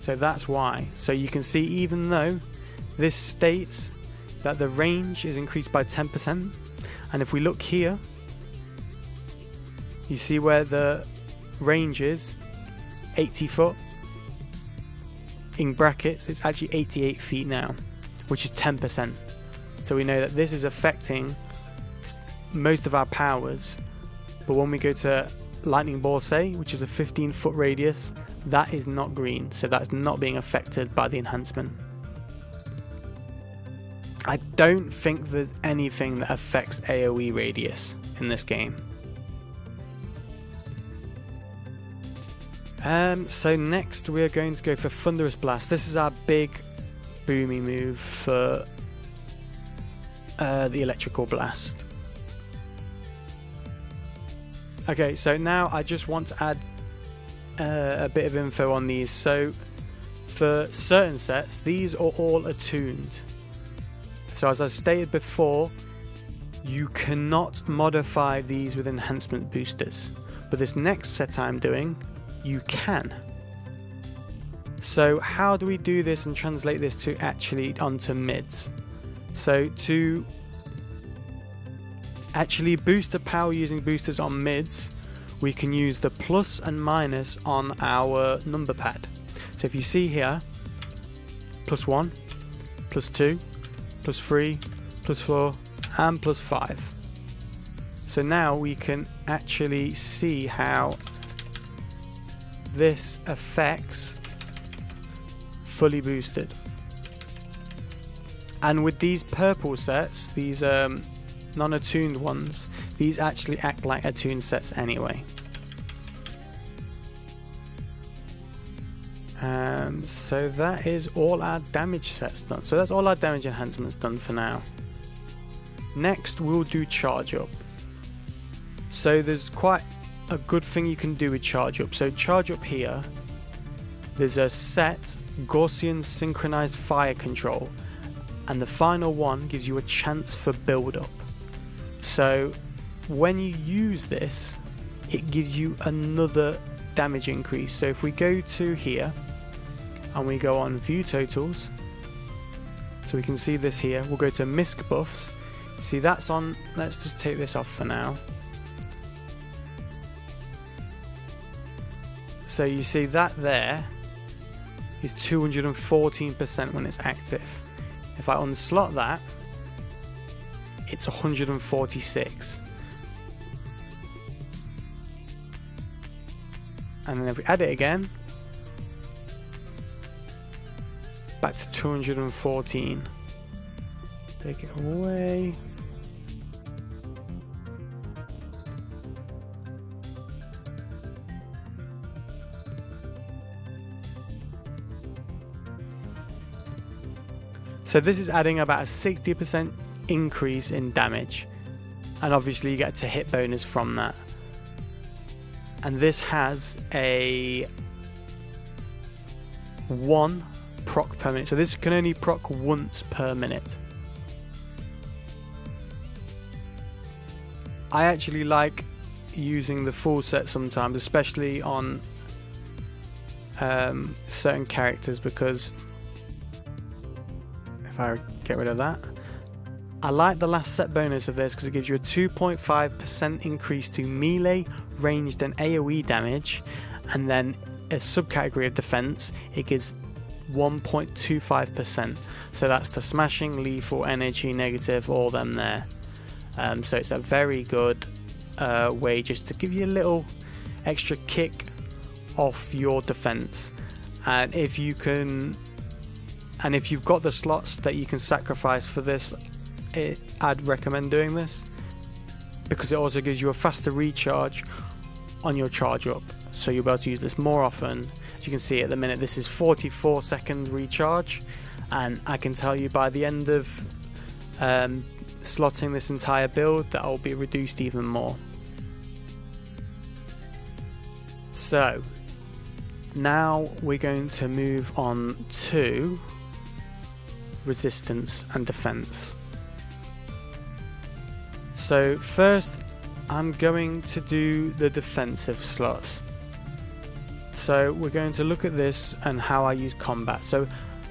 So that's why. So you can see even though this states that the range is increased by 10%, and if we look here, you see where the range is? 80 foot. In brackets it's actually 88 feet now which is 10% so we know that this is affecting most of our powers. But when we go to lightning ball say which is a 15 foot radius that is not green. So that's not being affected by the enhancement. I don't think there's anything that affects AoE radius in this game Um, so next we are going to go for Thunderous Blast. This is our big boomy move for uh, the electrical blast. Okay, so now I just want to add uh, a bit of info on these. So for certain sets, these are all attuned. So as I stated before, you cannot modify these with enhancement boosters. But this next set I'm doing, you can. So how do we do this and translate this to actually onto mids? So to actually boost the power using boosters on mids, we can use the plus and minus on our number pad. So if you see here, plus 1, plus 2, plus 3, plus 4, and plus 5. So now we can actually see how this affects fully boosted. And with these purple sets, these um, non-attuned ones, these actually act like attuned sets anyway. Um, so that is all our damage sets done. So that's all our damage enhancements done for now. Next we'll do charge up. So there's quite a good thing you can do with charge up. So charge up here, there's a set Gaussian synchronized fire control and the final one gives you a chance for build up. So when you use this, it gives you another damage increase. So if we go to here and we go on view totals, so we can see this here, we'll go to misc buffs. See that's on, let's just take this off for now. So you see that there is 214% when it's active. If I unslot that, it's 146. And then if we add it again, back to 214. Take it away. So this is adding about a 60% increase in damage. And obviously you get to hit bonus from that. And this has a 1 proc per minute. So this can only proc once per minute. I actually like using the full set sometimes, especially on um, certain characters because if I get rid of that. I like the last set bonus of this because it gives you a 2.5% increase to melee, ranged and AoE damage, and then a subcategory of defense, it gives 1.25%. So that's the smashing, lethal, energy, negative, all them there. Um, so it's a very good uh, way just to give you a little extra kick off your defense. And if you can and if you've got the slots that you can sacrifice for this it, I'd recommend doing this. Because it also gives you a faster recharge on your charge up. So you'll be able to use this more often. As you can see at the minute this is 44 second recharge. And I can tell you by the end of um, slotting this entire build that will be reduced even more. So now we're going to move on to resistance and defense. So first I'm going to do the defensive slots. So we're going to look at this and how I use combat. So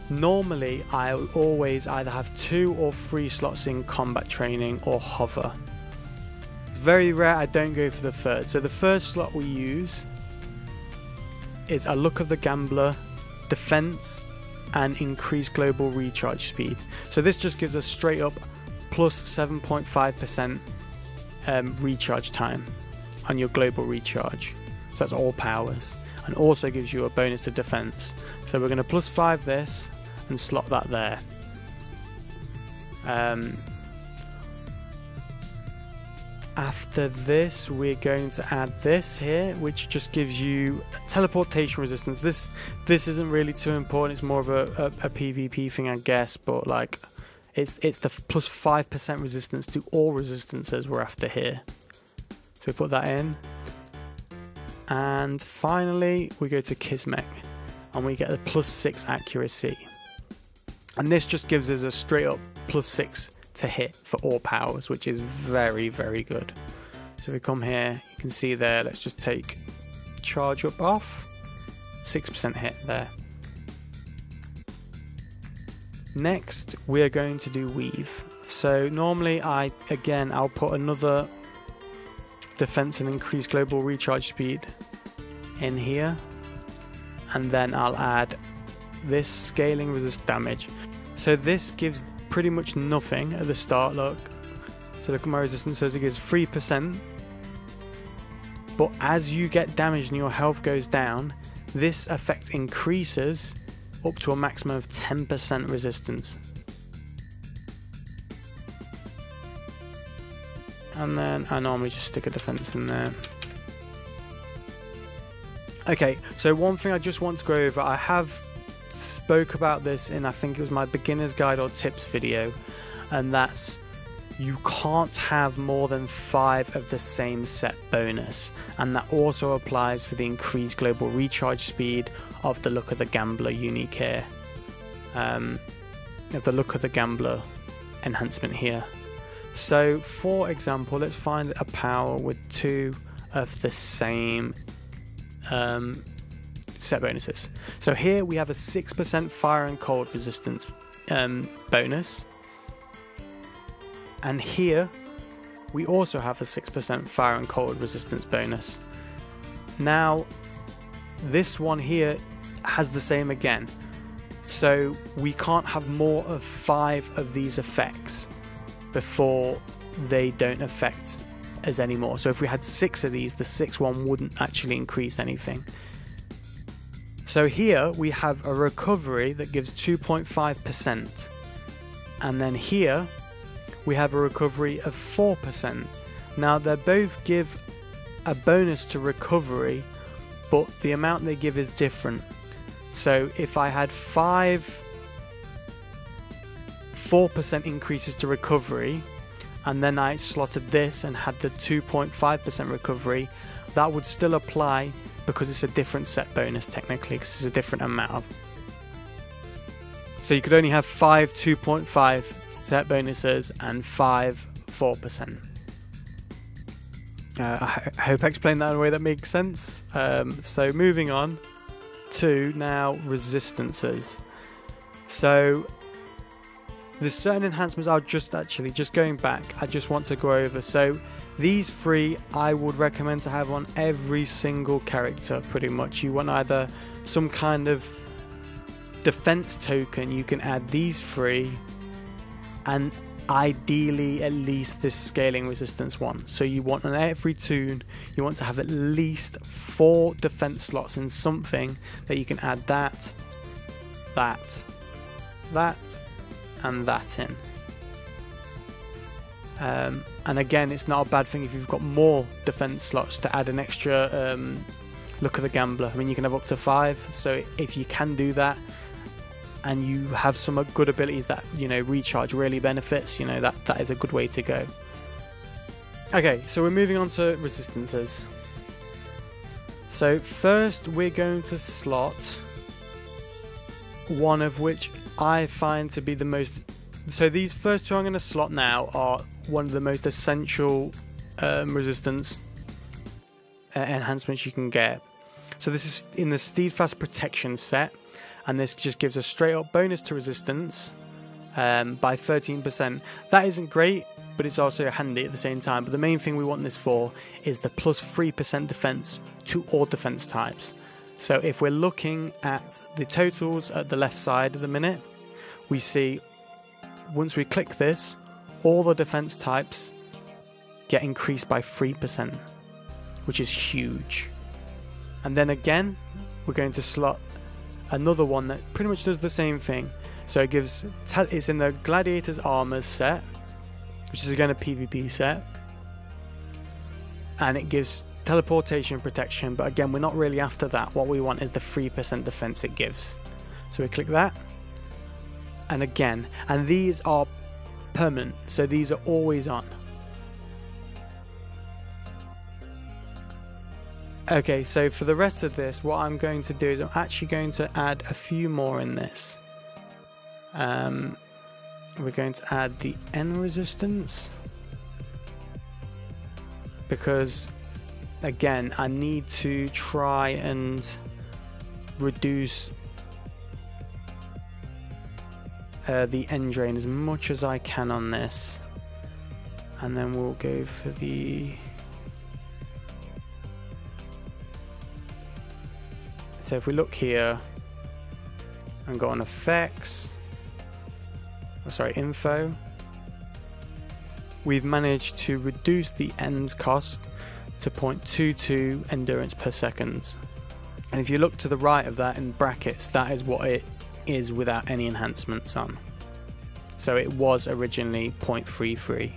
normally I'll always either have two or three slots in combat training or hover. It's very rare I don't go for the third. So the first slot we use is a Luck of the Gambler, defense and increase global recharge speed. So this just gives us straight up plus 7.5% um, recharge time on your global recharge. So that's all powers. And also gives you a bonus to defense. So we're going to plus 5 this and slot that there. Um, after this we're going to add this here which just gives you teleportation resistance this this isn't really too important it's more of a, a, a pvp thing i guess but like It's it's the plus five percent resistance to all resistances we're after here. So we put that in. And finally we go to Kismet and we get a plus six accuracy. And this just gives us a straight up plus six to hit for all powers, which is very, very good. So we come here, you can see there, let's just take charge up off. 6% hit there. Next, we are going to do weave. So normally I, again, I'll put another defense and increase global recharge speed in here. And then I'll add this scaling resist damage. So this gives pretty much nothing at the start, look. So look at my resistance, so it gives 3%. But as you get damaged and your health goes down, this effect increases up to a maximum of 10% resistance. And then I normally just stick a defense in there. Okay, so one thing I just want to go over, I have spoke about this in I think it was my beginner's guide or tips video, and that's you can't have more than five of the same set bonus, and that also applies for the increased global recharge speed of the Luck of the Gambler unique here. Um, of the Luck of the Gambler enhancement here. So, for example, let's find a power with two of the same um, set bonuses. So here we have a 6% fire and cold resistance um, bonus. And here we also have a 6% fire and cold resistance bonus. Now, this one here has the same again. So we can't have more of five of these effects before they don't affect us anymore. So if we had six of these, the sixth one wouldn't actually increase anything. So here we have a recovery that gives 2.5%. And then here we have a recovery of 4%. Now they both give a bonus to recovery, but the amount they give is different. So if I had five 4% increases to recovery, and then I slotted this and had the 2.5% recovery, that would still apply because it's a different set bonus technically because it's a different amount. So you could only have five 2.5 set bonuses and five 4%. Uh, I, hope I explained that in a way that makes sense. Um, so moving on to now resistances. So there's certain enhancements I'll just actually just going back I just want to go over so these three I would recommend to have on every single character pretty much you want either some kind of defense token you can add these three and ideally at least this scaling resistance one so you want on every toon, you want to have at least four defense slots in something that you can add that that that and that in. Um, and again, it's not a bad thing if you've got more defense slots to add an extra um, Luck of the Gambler. I mean, you can have up to five, so if you can do that, and you have some good abilities that you know recharge really benefits, you know that that is a good way to go. Okay, so we're moving on to resistances. So first, we're going to slot one of which I find to be the most. So these first two I'm going to slot now are one of the most essential um, resistance uh, enhancements you can get. So this is in the Steadfast Protection set, and this just gives a straight up bonus to resistance um, by 13%. That isn't great, but it's also handy at the same time. But the main thing we want this for is the plus 3% defense to all defense types. So if we're looking at the totals at the left side of the minute, we see once we click this, all the defense types get increased by 3%, which is huge. And then again, we're going to slot another one that pretty much does the same thing. So it gives, it's in the Gladiator's Armors set, which is again a PvP set. And it gives teleportation protection, but again, we're not really after that. What we want is the 3% defense it gives. So we click that, and again, and these are permanent, so these are always on. Okay, so for the rest of this, what I'm going to do is I'm actually going to add a few more in this. Um, we're going to add the N resistance because again I need to try and reduce uh, the end drain as much as I can on this. And then we'll go for the so if we look here and go on effects oh, sorry info we've managed to reduce the end cost to 0.22 endurance per second. And if you look to the right of that in brackets that is what it is without any enhancements on. So it was originally 0.33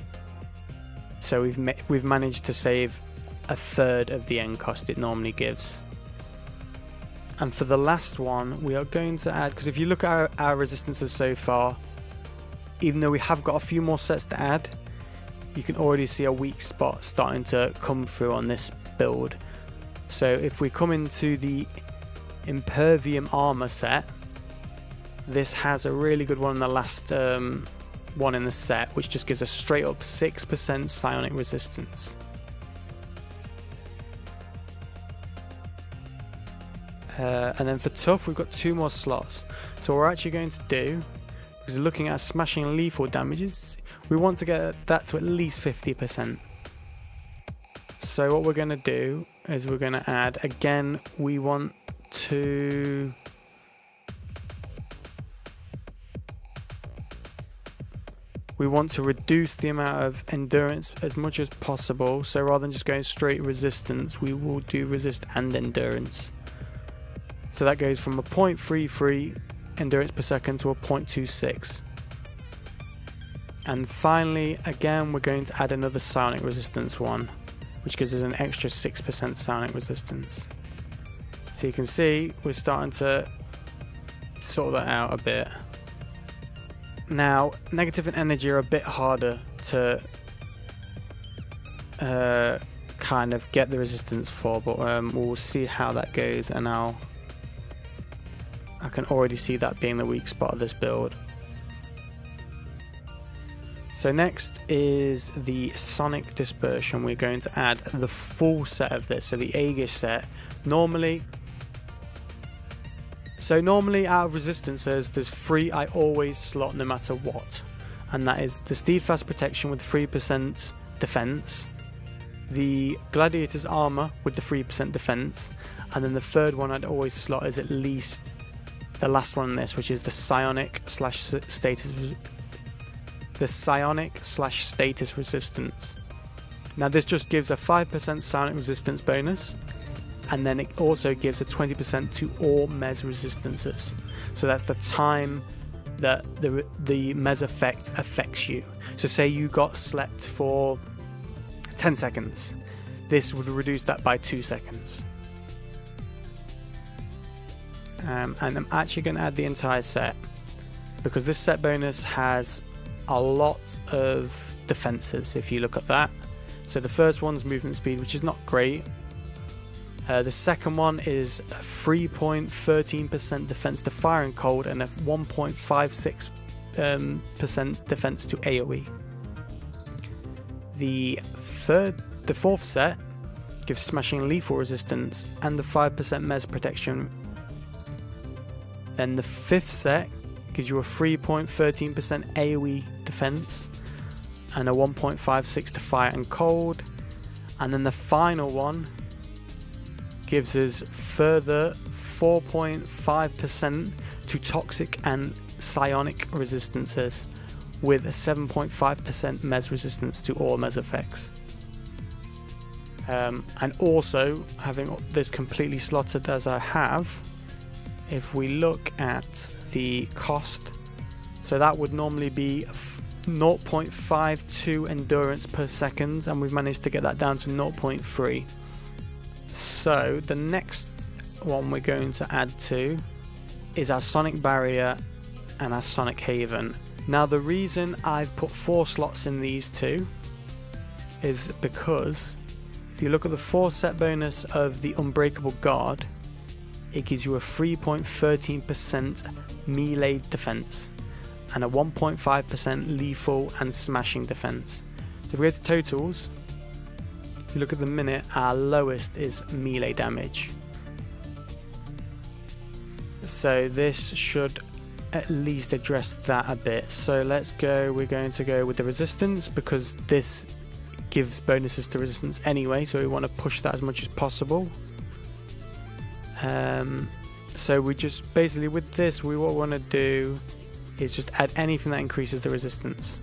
so we've ma- we've managed to save a third of the end cost it normally gives. And for the last one we are going to add because if you look at our, our resistances so far even though we have got a few more sets to add you can already see a weak spot starting to come through on this build. So if we come into the Impervium armor set, this has a really good one in the last um, one in the set, which just gives a straight up 6% psionic resistance. Uh, and then for tough, we've got two more slots. So we're actually going to do, because looking at smashing lethal damages, we want to get that to at least 50%. So what we're going to do is we're going to add, again, we want to... We want to reduce the amount of endurance as much as possible. So rather than just going straight resistance, we will do resist and endurance. So that goes from a 0.33 endurance per second to a 0.26. And finally, again, we're going to add another psionic resistance one, which gives us an extra 6% psionic resistance. So you can see we're starting to sort that out a bit. Now, negative and energy are a bit harder to uh, kind of get the resistance for, but um, we'll see how that goes and I'll I can already see that being the weak spot of this build. So next is the Sonic Dispersion. We're going to add the full set of this, so the Aegis set. Normally, so normally out of resistances, there's three I always slot no matter what. And that is the Steadfast Protection with 3% defense, the Gladiator's Armor with the 3% defense, and then the third one I'd always slot is at least the last one in this, which is the Psionic slash status the psionic slash status resistance. Now this just gives a 5% psionic resistance bonus and then it also gives a 20% to all mez resistances. So that's the time that the the mez effect affects you. So say you got slept for 10 seconds. This would reduce that by 2 seconds. Um, and I'm actually going to add the entire set because this set bonus has a lot of defenses if you look at that. So the first one's movement speed, which is not great. Uh, the second one is 3.13% defense to fire and cold and a 1.56% um, defense to AoE. The third, the fourth set gives smashing lethal resistance and the 5% mez protection. Then the fifth set gives you a 3.13% AoE defense and a 1.56 to fire and cold. And then the final one gives us further 4.5% to toxic and psionic resistances with a 7.5% mez resistance to all mez effects. Um, and also having this completely slotted as I have, if we look at the cost. So that would normally be 0.52 endurance per second, and we've managed to get that down to 0.3. So the next one we're going to add to is our Sonic Barrier and our Sonic Haven. Now the reason I've put four slots in these two is because if you look at the four set bonus of the Unbreakable Guard, it gives you a 3.13% melee defense and a 1.5% lethal and smashing defense. So we go to totals, you look at the minute, our lowest is melee damage. So this should at least address that a bit. So let's go, we're going to go with the resistance because this gives bonuses to resistance anyway, so we want to push that as much as possible. Um, so we just basically with this, we what we want to do is just add anything that increases the resistance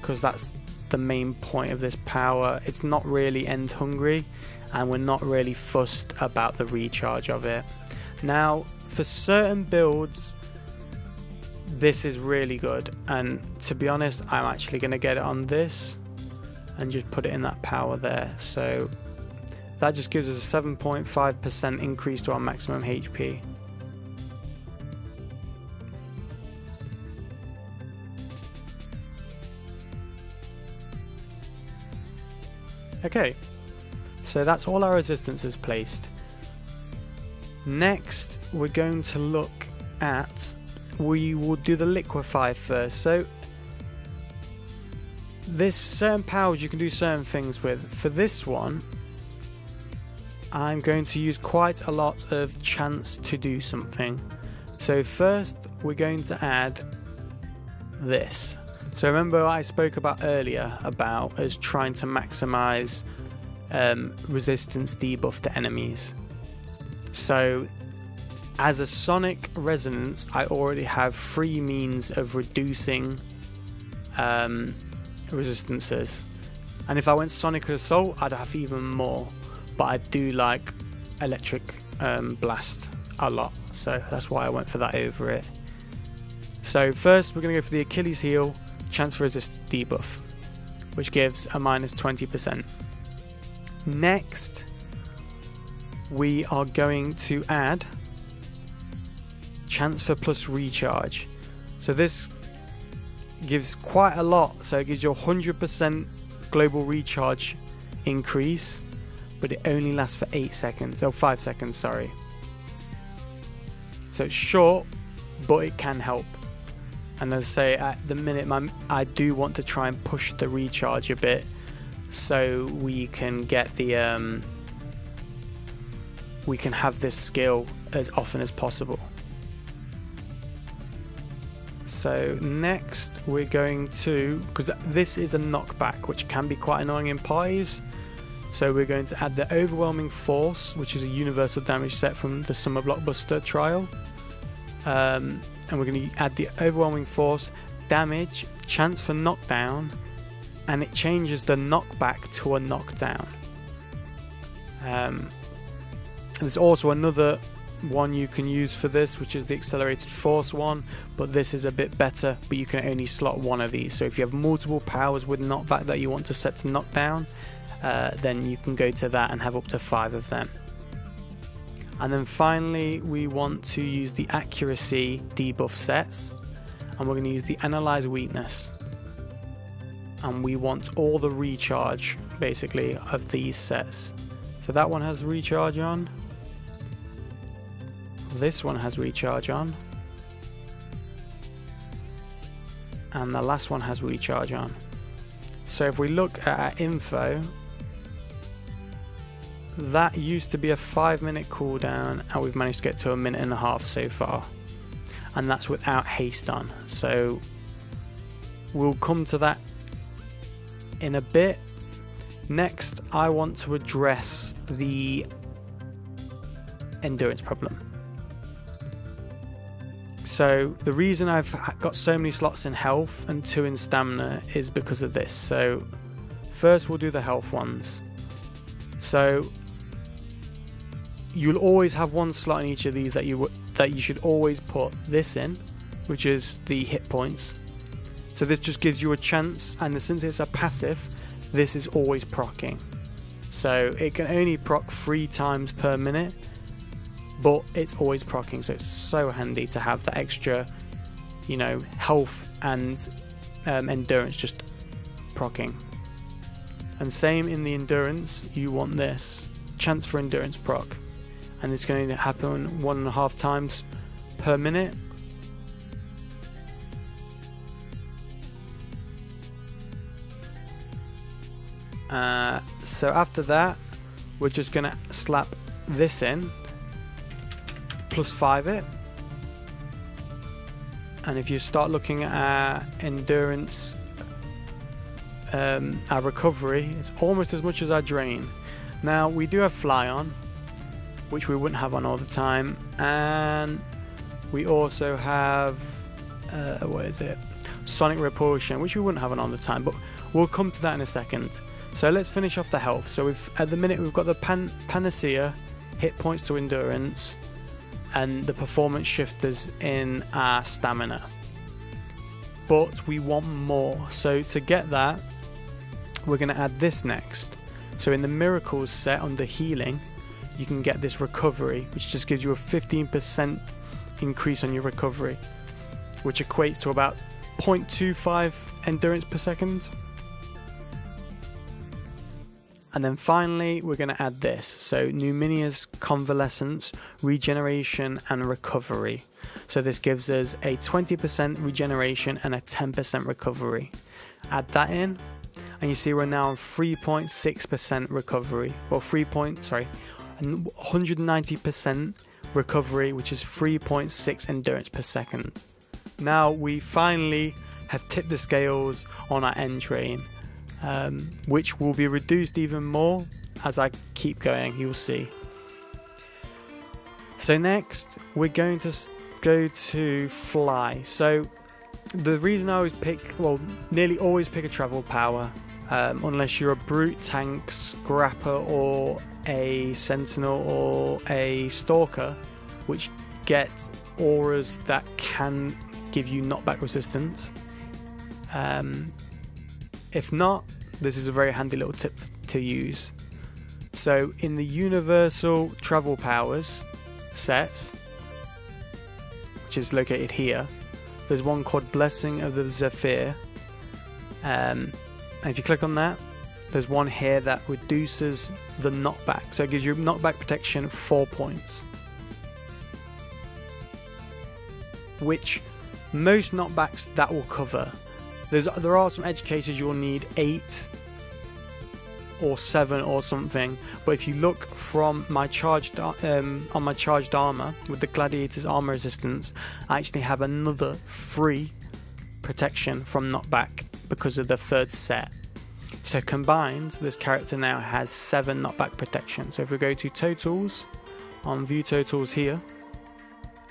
because that's the main point of this power. It's not really end hungry, and we're not really fussed about the recharge of it. Now, for certain builds, this is really good, and to be honest, I'm actually going to get it on this and just put it in that power there. So that just gives us a 7.5% increase to our maximum HP. Okay, so that's all our resistances placed. Next, we're going to look at, we will do the liquefy first. So this certain powers you can do certain things with. For this one, I'm going to use quite a lot of chance to do something. So first, we're going to add this. So remember I spoke about earlier about us trying to maximize um, resistance debuff to enemies. So as a sonic resonance, I already have three means of reducing um, resistances. And if I went sonic assault, I'd have even more. But I do like electric um, blast a lot, so that's why I went for that over it. So first, we're going to go for the Achilles heel chance for resist debuff, which gives a minus 20%. Next, we are going to add chance for plus recharge. So this gives quite a lot. So it gives you 100% global recharge increase, but it only lasts for 8 seconds. Oh, 5 seconds, sorry. So it's short, but it can help. And as I say, at the minute, my, I do want to try and push the recharge a bit so we can get the. Um, we can have this skill as often as possible. So next we're going to, because this is a knockback which can be quite annoying in pies. So we're going to add the Overwhelming Force, which is a universal damage set from the Summer Blockbuster trial. Um, and we're going to add the overwhelming force, damage, chance for knockdown, and it changes the knockback to a knockdown. Um, there's also another one you can use for this, which is the accelerated force one, but this is a bit better, but you can only slot one of these. So if you have multiple powers with knockback that you want to set to knockdown, uh, then you can go to that and have up to five of them. And then finally, we want to use the accuracy debuff sets, and we're going to use the analyze weakness. And we want all the recharge, basically, of these sets. So that one has recharge on. This one has recharge on. And the last one has recharge on. So if we look at our info, that used to be a five minute cooldown, and we've managed to get to a minute and a half so far. And that's without haste on. So we'll come to that in a bit. Next, I want to address the endurance problem. So the reason I've got so many slots in health and two in stamina is because of this. So first we'll do the health ones. So you'll always have one slot in each of these that you that you should always put this in, which is the hit points. So this just gives you a chance, and since it's a passive, this is always procking. So it can only proc three times per minute, but it's always procking, so it's so handy to have that extra you know, health and um, endurance just procking. And same in the endurance, you want this chance for endurance proc, and it's going to happen one and a half times per minute. Uh, so after that, we're just going to slap this in, plus 5 it. And if you start looking at endurance, um, our recovery, it's almost as much as our drain. Now, we do have fly on, which we wouldn't have on all the time. And we also have, uh, what is it? Sonic Repulsion, which we wouldn't have on all the time, but we'll come to that in a second. So let's finish off the health. So we've at the minute we've got the pan Panacea, hit points to endurance, and the performance shifters in our stamina. But we want more. So to get that, we're going to add this next. So in the miracles set under healing, you can get this recovery, which just gives you a 15% increase on your recovery, which equates to about 0.25 endurance per second. And then finally, we're going to add this. So Numina's Convalescence, Regeneration and Recovery. So this gives us a 20% regeneration and a 10% recovery. Add that in, and you see we're now on 3.6% recovery. Well, 3 point, sorry, 190% recovery, which is 3.6 endurance per second. Now we finally have tipped the scales on our end drain um, which will be reduced even more as I keep going, you'll see. So next, we're going to go to fly. So the reason I always pick, well, nearly always pick a travel power, um, unless you're a brute tank, scrapper, or a sentinel or a stalker, which get auras that can give you knockback resistance. Um, if not, this is a very handy little tip to use. So in the Universal Travel Powers sets, which is located here, there's one called Blessing of the Zephyr. Um, and if you click on that, there's one here that reduces the knockback. So it gives you knockback protection 4 points. Which most knockbacks that will cover. There's there are some cases you'll need eight or seven or something. But if you look from my charged um, on my charged armor with the gladiator's armor resistance, I actually have another free protection from knockback because of the third set. So combined, this character now has seven knockback protection. So if we go to totals on view totals here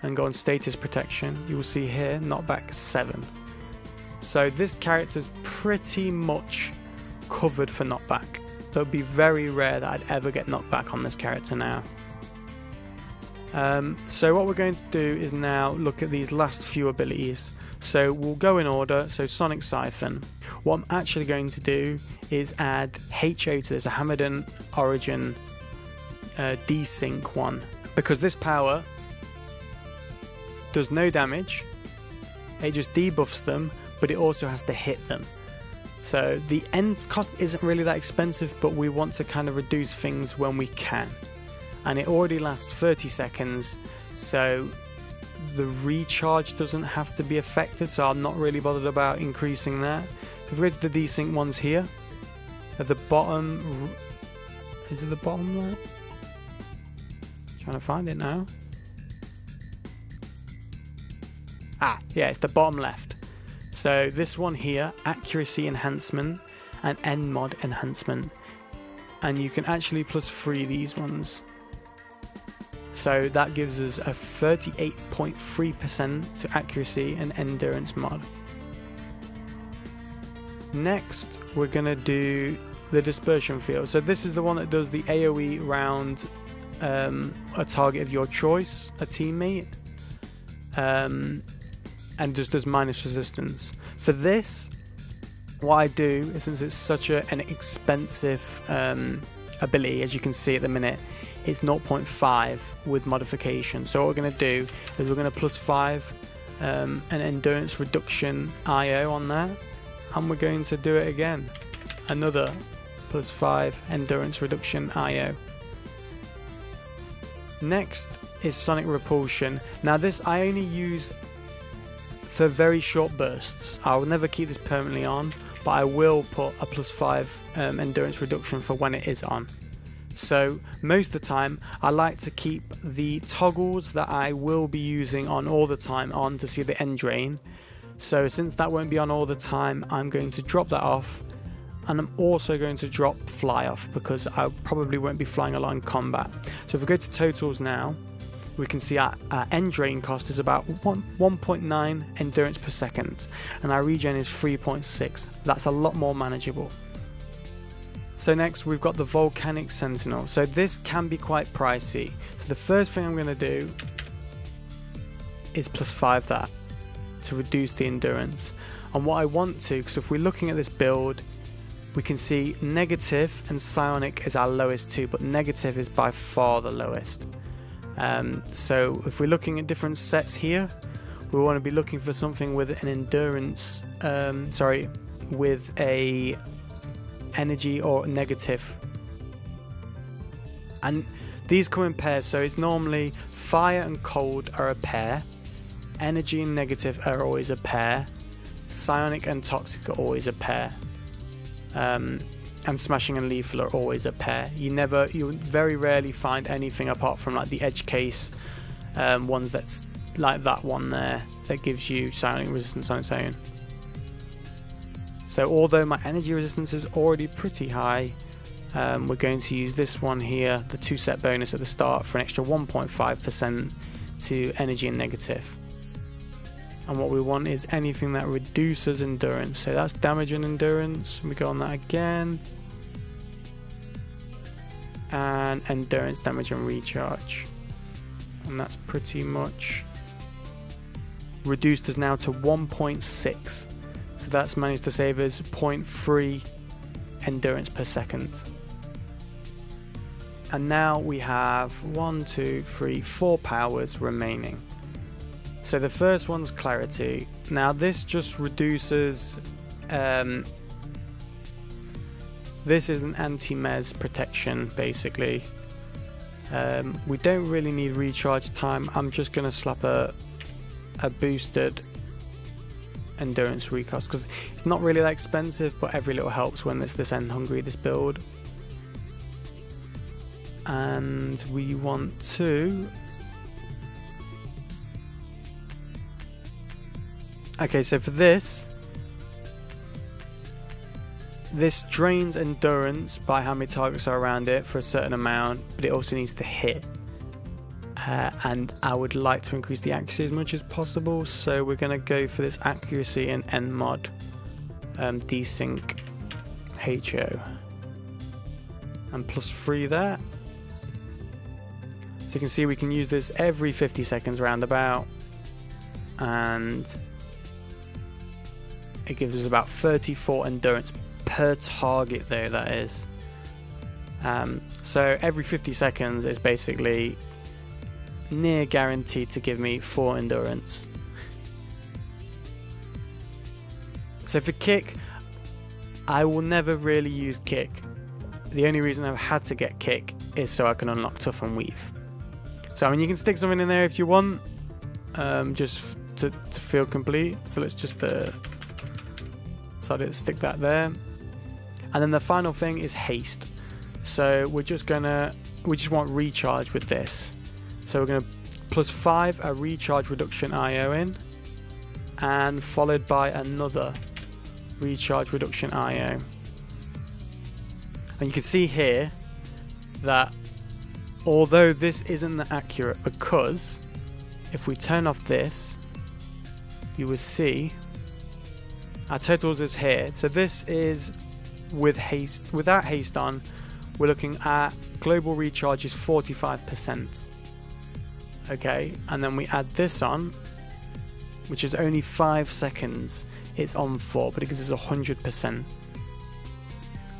and go on status protection, you will see here knockback seven. So this character is pretty much covered for knockback. So it'd be very rare that I'd ever get knocked back on this character now. Um, so what we're going to do is now look at these last few abilities. So we'll go in order, so Sonic Siphon. What I'm actually going to do is add HO to this, a Hamidon Origin uh, desync one. Because this power does no damage, it just debuffs them but it also has to hit them. So the end cost isn't really that expensive, but we want to kind of reduce things when we can. And it already lasts 30 seconds, so the recharge doesn't have to be affected, so I'm not really bothered about increasing that. Go to the desync ones here, at the bottom, is it the bottom right? Trying to find it now. Ah, yeah, it's the bottom left. So this one here, accuracy enhancement and end mod enhancement. And you can actually plus three these ones. So that gives us a 38.3% to accuracy and endurance mod. Next, we're going to do the dispersion field. So this is the one that does the AoE round um, a target of your choice, a teammate. Um, and just does minus resistance. For this, what I do, is, since it's such a, an expensive um, ability, as you can see at the minute, it's 0.5 with modification. So what we're going to do is we're going to plus 5 um, an endurance reduction IO on there and we're going to do it again. Another plus 5 endurance reduction IO next is sonic repulsion. Now this I only use for very short bursts. I'll never keep this permanently on but I will put a plus 5 um, endurance reduction for when it is on so most of the time I like to keep the toggles that I will be using on all the time on to see the end drain. So since that won't be on all the time, I'm going to drop that off and I'm also going to drop fly off because I probably won't be flying a lot in combat. So if we go to totals now, we can see our, our end drain cost is about 1.9 endurance per second and our regen is 3.6. That's a lot more manageable. So next we've got the Volcanic Sentinel. So this can be quite pricey. So the first thing I'm going to do is plus 5 that to reduce the endurance. And what I want to, because if we're looking at this build, we can see negative and psionic is our lowest two, but negative is by far the lowest. Um, so if we're looking at different sets here, we want to be looking for something with an endurance, um, sorry, with a energy or negative. And these come in pairs, so it's normally fire and cold are a pair, energy and negative are always a pair, psionic and toxic are always a pair. Um, and smashing and lethal are always a pair. You never, you very rarely find anything apart from like the edge case um, ones that's like that one there that gives you psionic resistance on its own. So although my energy resistance is already pretty high, um, we're going to use this one here, the two set bonus at the start for an extra 1.5% to energy and negative. And what we want is anything that reduces endurance. So that's damage and endurance. We go on that again. And endurance, damage and recharge. And that's pretty much reduced us now to 1.6 that's managed to save us 0.3 endurance per second. And now we have one, two, three, four powers remaining. So the first one's clarity. Now this just reduces. Um, this is an anti-mez protection basically. Um, we don't really need recharge time. I'm just gonna slap a a boosted endurance recast because it's not really that expensive, but every little helps when it's this end hungry, this build. And we want to. Okay, so for this, this drains endurance by how many targets are around it for a certain amount, but it also needs to hit and I would like to increase the accuracy as much as possible. So we're going to go for this accuracy and nmod um, desync HO and plus 3 there. So you can see we can use this every 50 seconds roundabout and it gives us about 34 endurance per target though that is. Um, so every 50 seconds is basically near guaranteed to give me 4 endurance. So for kick, I will never really use kick. The only reason I've had to get kick is so I can unlock tough and weave. So I mean you can stick something in there if you want, um, just to, to, feel complete. So let's just uh, decide to stick that there. And then the final thing is haste. So we're just gonna, we just want recharge with this. So we're going to plus 5 a recharge reduction IO in and followed by another recharge reduction IO. And you can see here that although this isn't accurate because if we turn off this you will see our totals is here. So this is with haste without haste on we're looking at global recharge is 45% okay and then we add this on which is only 5 seconds. It's on for but it gives us 100%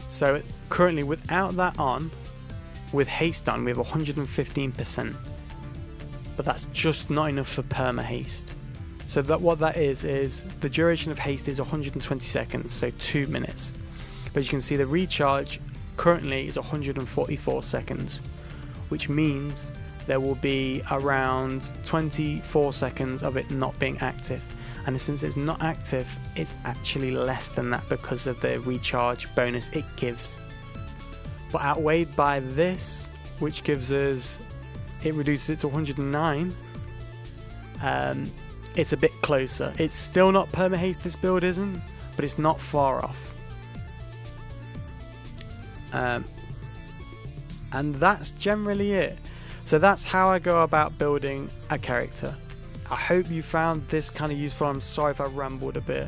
so currently without that on with haste on we have 115% but that's just not enough for perma haste. So that what that is is the duration of haste is 120 seconds, so two minutes. But you can see the recharge currently is 144 seconds, which means there will be around 24 seconds of it not being active. And since it's not active, it's actually less than that because of the recharge bonus it gives. But outweighed by this, which gives us, it reduces it to 109. Um, it's a bit closer. It's still not perma haste, this build isn't, but it's not far off. Um, and that's generally it. So that's how I go about building a character. I hope you found this kind of useful. I'm sorry if I rambled a bit.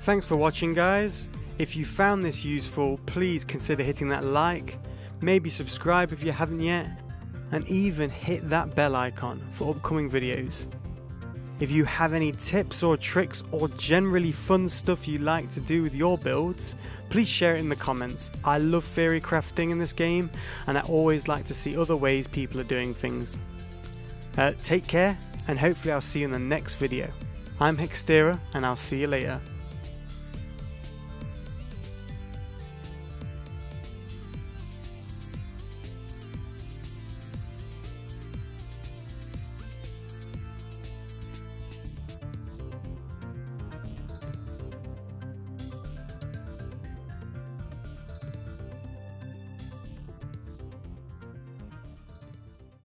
Thanks for watching, guys. If you found this useful, please consider hitting that like, maybe subscribe if you haven't yet, and even hit that bell icon for upcoming videos. If you have any tips or tricks or generally fun stuff you like to do with your builds, please share it in the comments. I love theory crafting in this game and I always like to see other ways people are doing things. Uh, take care and hopefully I'll see you in the next video. I'm Hexstiera and I'll see you later.